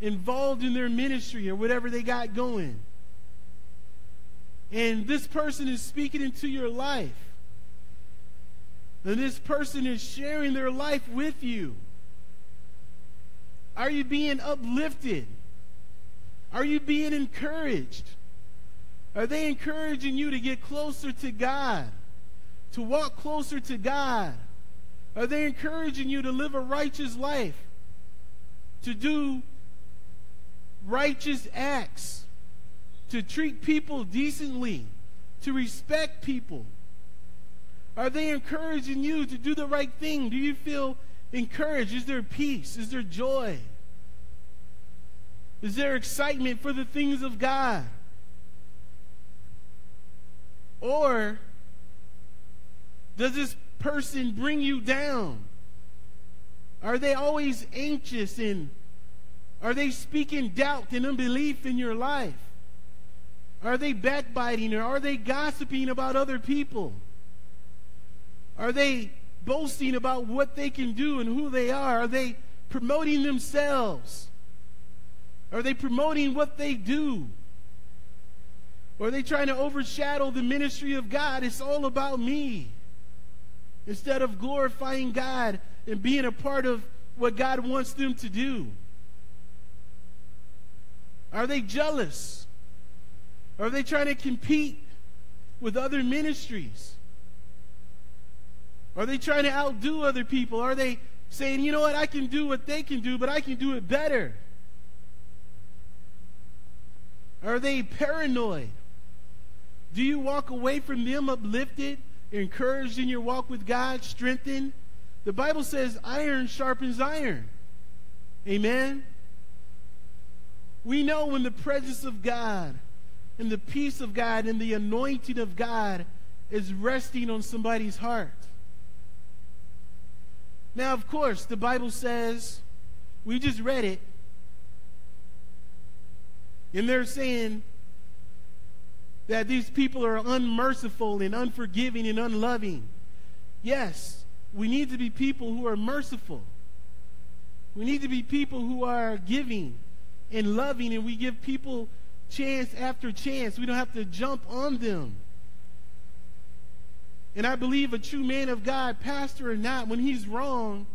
Speaker 1: involved in their ministry or whatever they got going, and this person is speaking into your life, and this person is sharing their life with you. Are you being uplifted? Are you being encouraged? Are they encouraging you to get closer to God? To walk closer to God? Are they encouraging you to live a righteous life? To do righteous acts? To treat people decently? To respect people? Are they encouraging you to do the right thing? Do you feel encouraged? Is there peace? Is there joy? Is there excitement for the things of God? Or does this person bring you down? Are they always anxious and are they speaking doubt and unbelief in your life? Are they backbiting or are they gossiping about other people? Are they boasting about what they can do and who they are? Are they promoting themselves? Are they promoting what they do? Or are they trying to overshadow the ministry of God? It's all about me. Instead of glorifying God and being a part of what God wants them to do. Are they jealous? Are they trying to compete with other ministries? Are they trying to outdo other people? Are they saying, you know what, I can do what they can do, but I can do it better? Are they paranoid? Do you walk away from them uplifted, encouraged in your walk with God, strengthened? The Bible says iron sharpens iron. Amen? We know when the presence of God and the peace of God and the anointing of God is resting on somebody's heart. Now, of course, the Bible says, we just read it, and they're saying that these people are unmerciful and unforgiving and unloving. Yes, we need to be people who are merciful. We need to be people who are giving and loving, and we give people chance after chance. We don't have to jump on them. And I believe a true man of God, pastor or not, when he's wrong,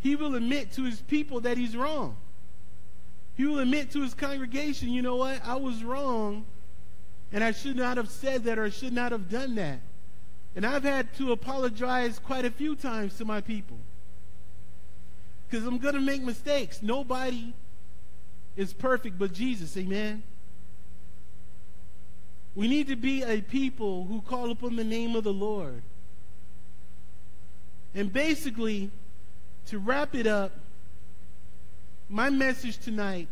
Speaker 1: he will admit to his people that he's wrong. He will admit to his congregation, you know what? I was wrong, and I should not have said that or should not have done that. And I've had to apologize quite a few times to my people. Because I'm going to make mistakes. Nobody is perfect but Jesus. Amen. We need to be a people who call upon the name of the Lord. And basically, to wrap it up, my message tonight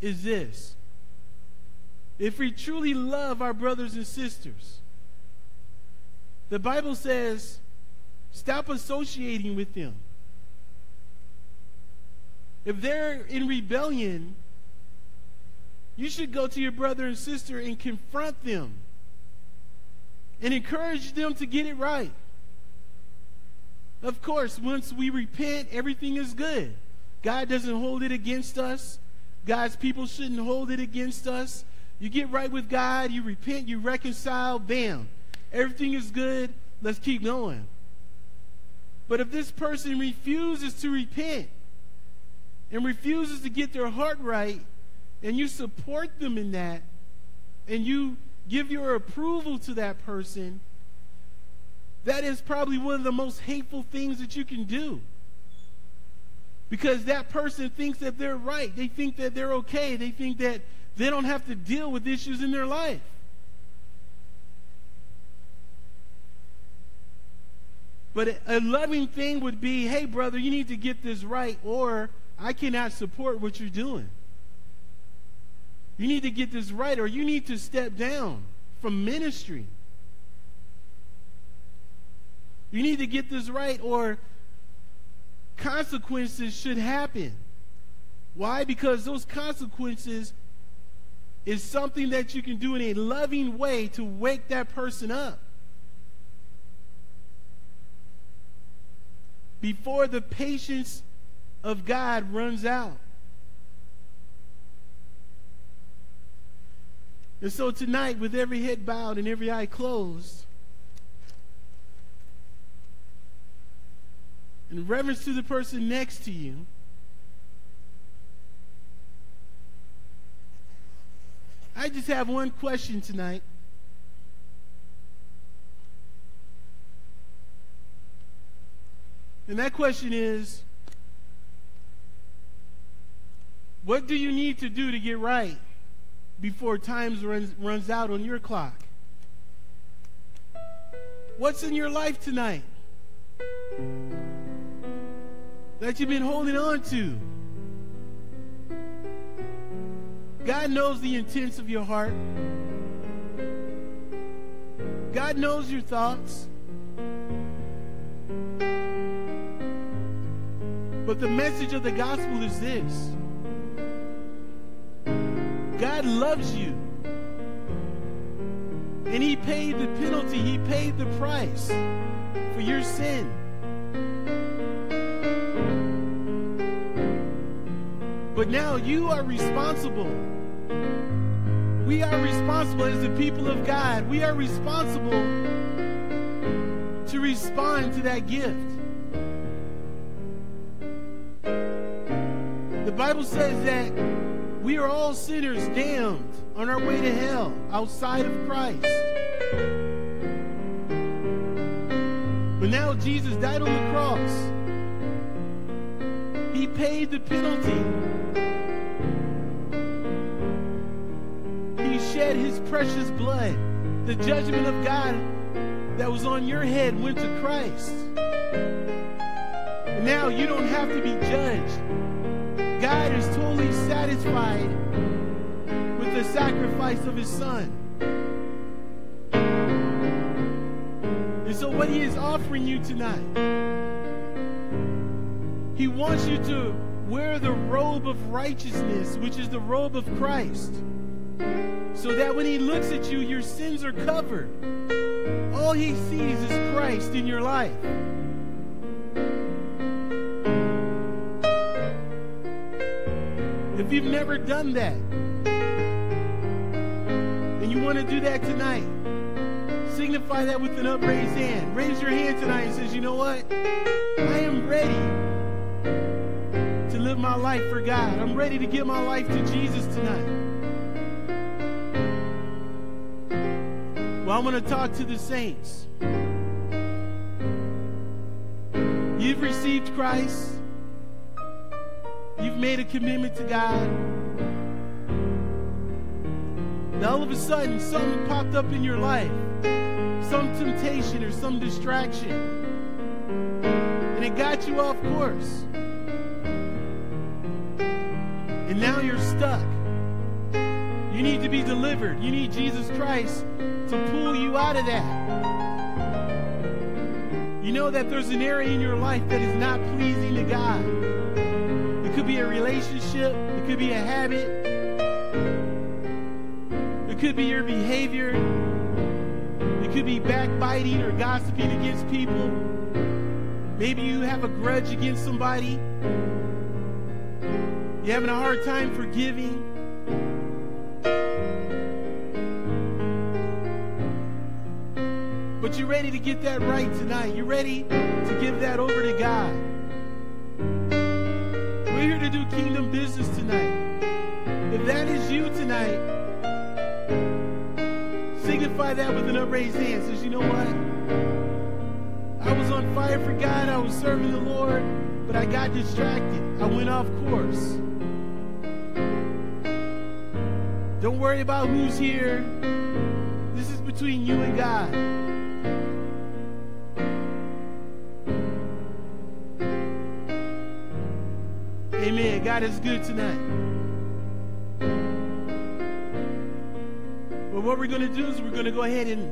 Speaker 1: is this. If we truly love our brothers and sisters, the Bible says, stop associating with them. If they're in rebellion, you should go to your brother and sister and confront them and encourage them to get it right. Of course, once we repent, everything is good. God doesn't hold it against us. God's people shouldn't hold it against us. You get right with God, you repent, you reconcile, bam. Everything is good. Let's keep going. But if this person refuses to repent and refuses to get their heart right, and you support them in that, and you give your approval to that person, that is probably one of the most hateful things that you can do. Because that person thinks that they're right. They think that they're okay. They think that they don't have to deal with issues in their life. But a loving thing would be hey, brother, you need to get this right, or I cannot support what you're doing. You need to get this right, or you need to step down from ministry. You need to get this right, or consequences should happen. Why? Because those consequences is something that you can do in a loving way to wake that person up. Before the patience of God runs out. And so tonight, with every head bowed and every eye closed, in reverence to the person next to you, I just have one question tonight. And that question is what do you need to do to get right? Before time runs, runs out on your clock? What's in your life tonight that you've been holding on to? God knows the intents of your heart. God knows your thoughts. But the message of the gospel is this God loves you. And He paid the penalty, He paid the price for your sin. But now you are responsible. We are responsible as the people of God. We are responsible to respond to that gift. The Bible says that we are all sinners damned on our way to hell outside of Christ. But now Jesus died on the cross. He paid the penalty. He shed his precious blood. The judgment of God that was on your head went to Christ. And now you don't have to be judged. God is totally satisfied with the sacrifice of his son. And so what he is offering you tonight, he wants you to wear the robe of righteousness, which is the robe of Christ, so that when he looks at you, your sins are covered. All he sees is Christ in your life. If you've never done that, and you want to do that tonight, signify that with an upraised hand. Raise your hand tonight and says, you know what? I am ready to live my life for God. I'm ready to give my life to Jesus tonight. Well, I'm going to talk to the saints. You've received Christ. You've made a commitment to God. Now, all of a sudden, something popped up in your life some temptation or some distraction, and it got you off course. And now you're stuck. You need to be delivered. You need Jesus Christ to pull you out of that. You know that there's an area in your life that is not pleasing to God. Relationship, it could be a habit, it could be your behavior, it could be backbiting or gossiping against people. Maybe you have a grudge against somebody. You're having a hard time forgiving. But you're ready to get that right tonight. You're ready to give that over to God. Do kingdom business tonight. If that is you tonight, signify that with an upraised hand. Says, you know what? I was on fire for God. I was serving the Lord, but I got distracted. I went off course. Don't worry about who's here. This is between you and God. God is good tonight. But what we're going to do is we're going to go ahead and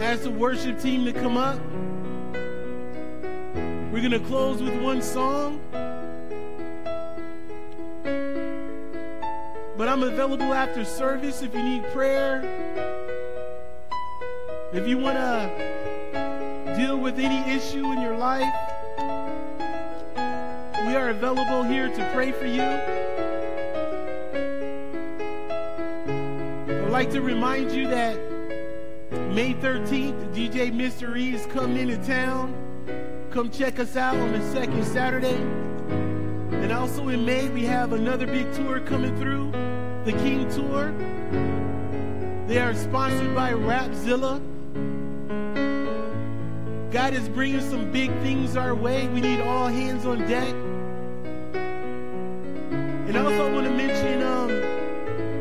Speaker 1: ask the worship team to come up. We're going to close with one song. But I'm available after service if you need prayer. If you want to deal with any issue in your life, are available here to pray for you. I'd like to remind you that May 13th, DJ. E is coming into town. Come check us out on the second Saturday. And also in May, we have another big tour coming through, the King Tour. They are sponsored by Rapzilla. God is bringing some big things our way. We need all hands on deck. And I also, want to mention, um,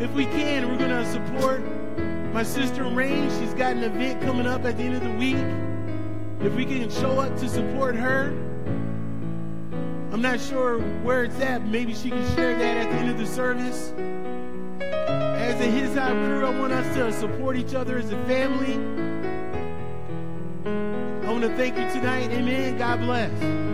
Speaker 1: if we can, we're going to support my sister Rain. She's got an event coming up at the end of the week. If we can show up to support her, I'm not sure where it's at. Maybe she can share that at the end of the service. As a His Hop crew, I want us to support each other as a family. I want to thank you tonight. Amen. God bless.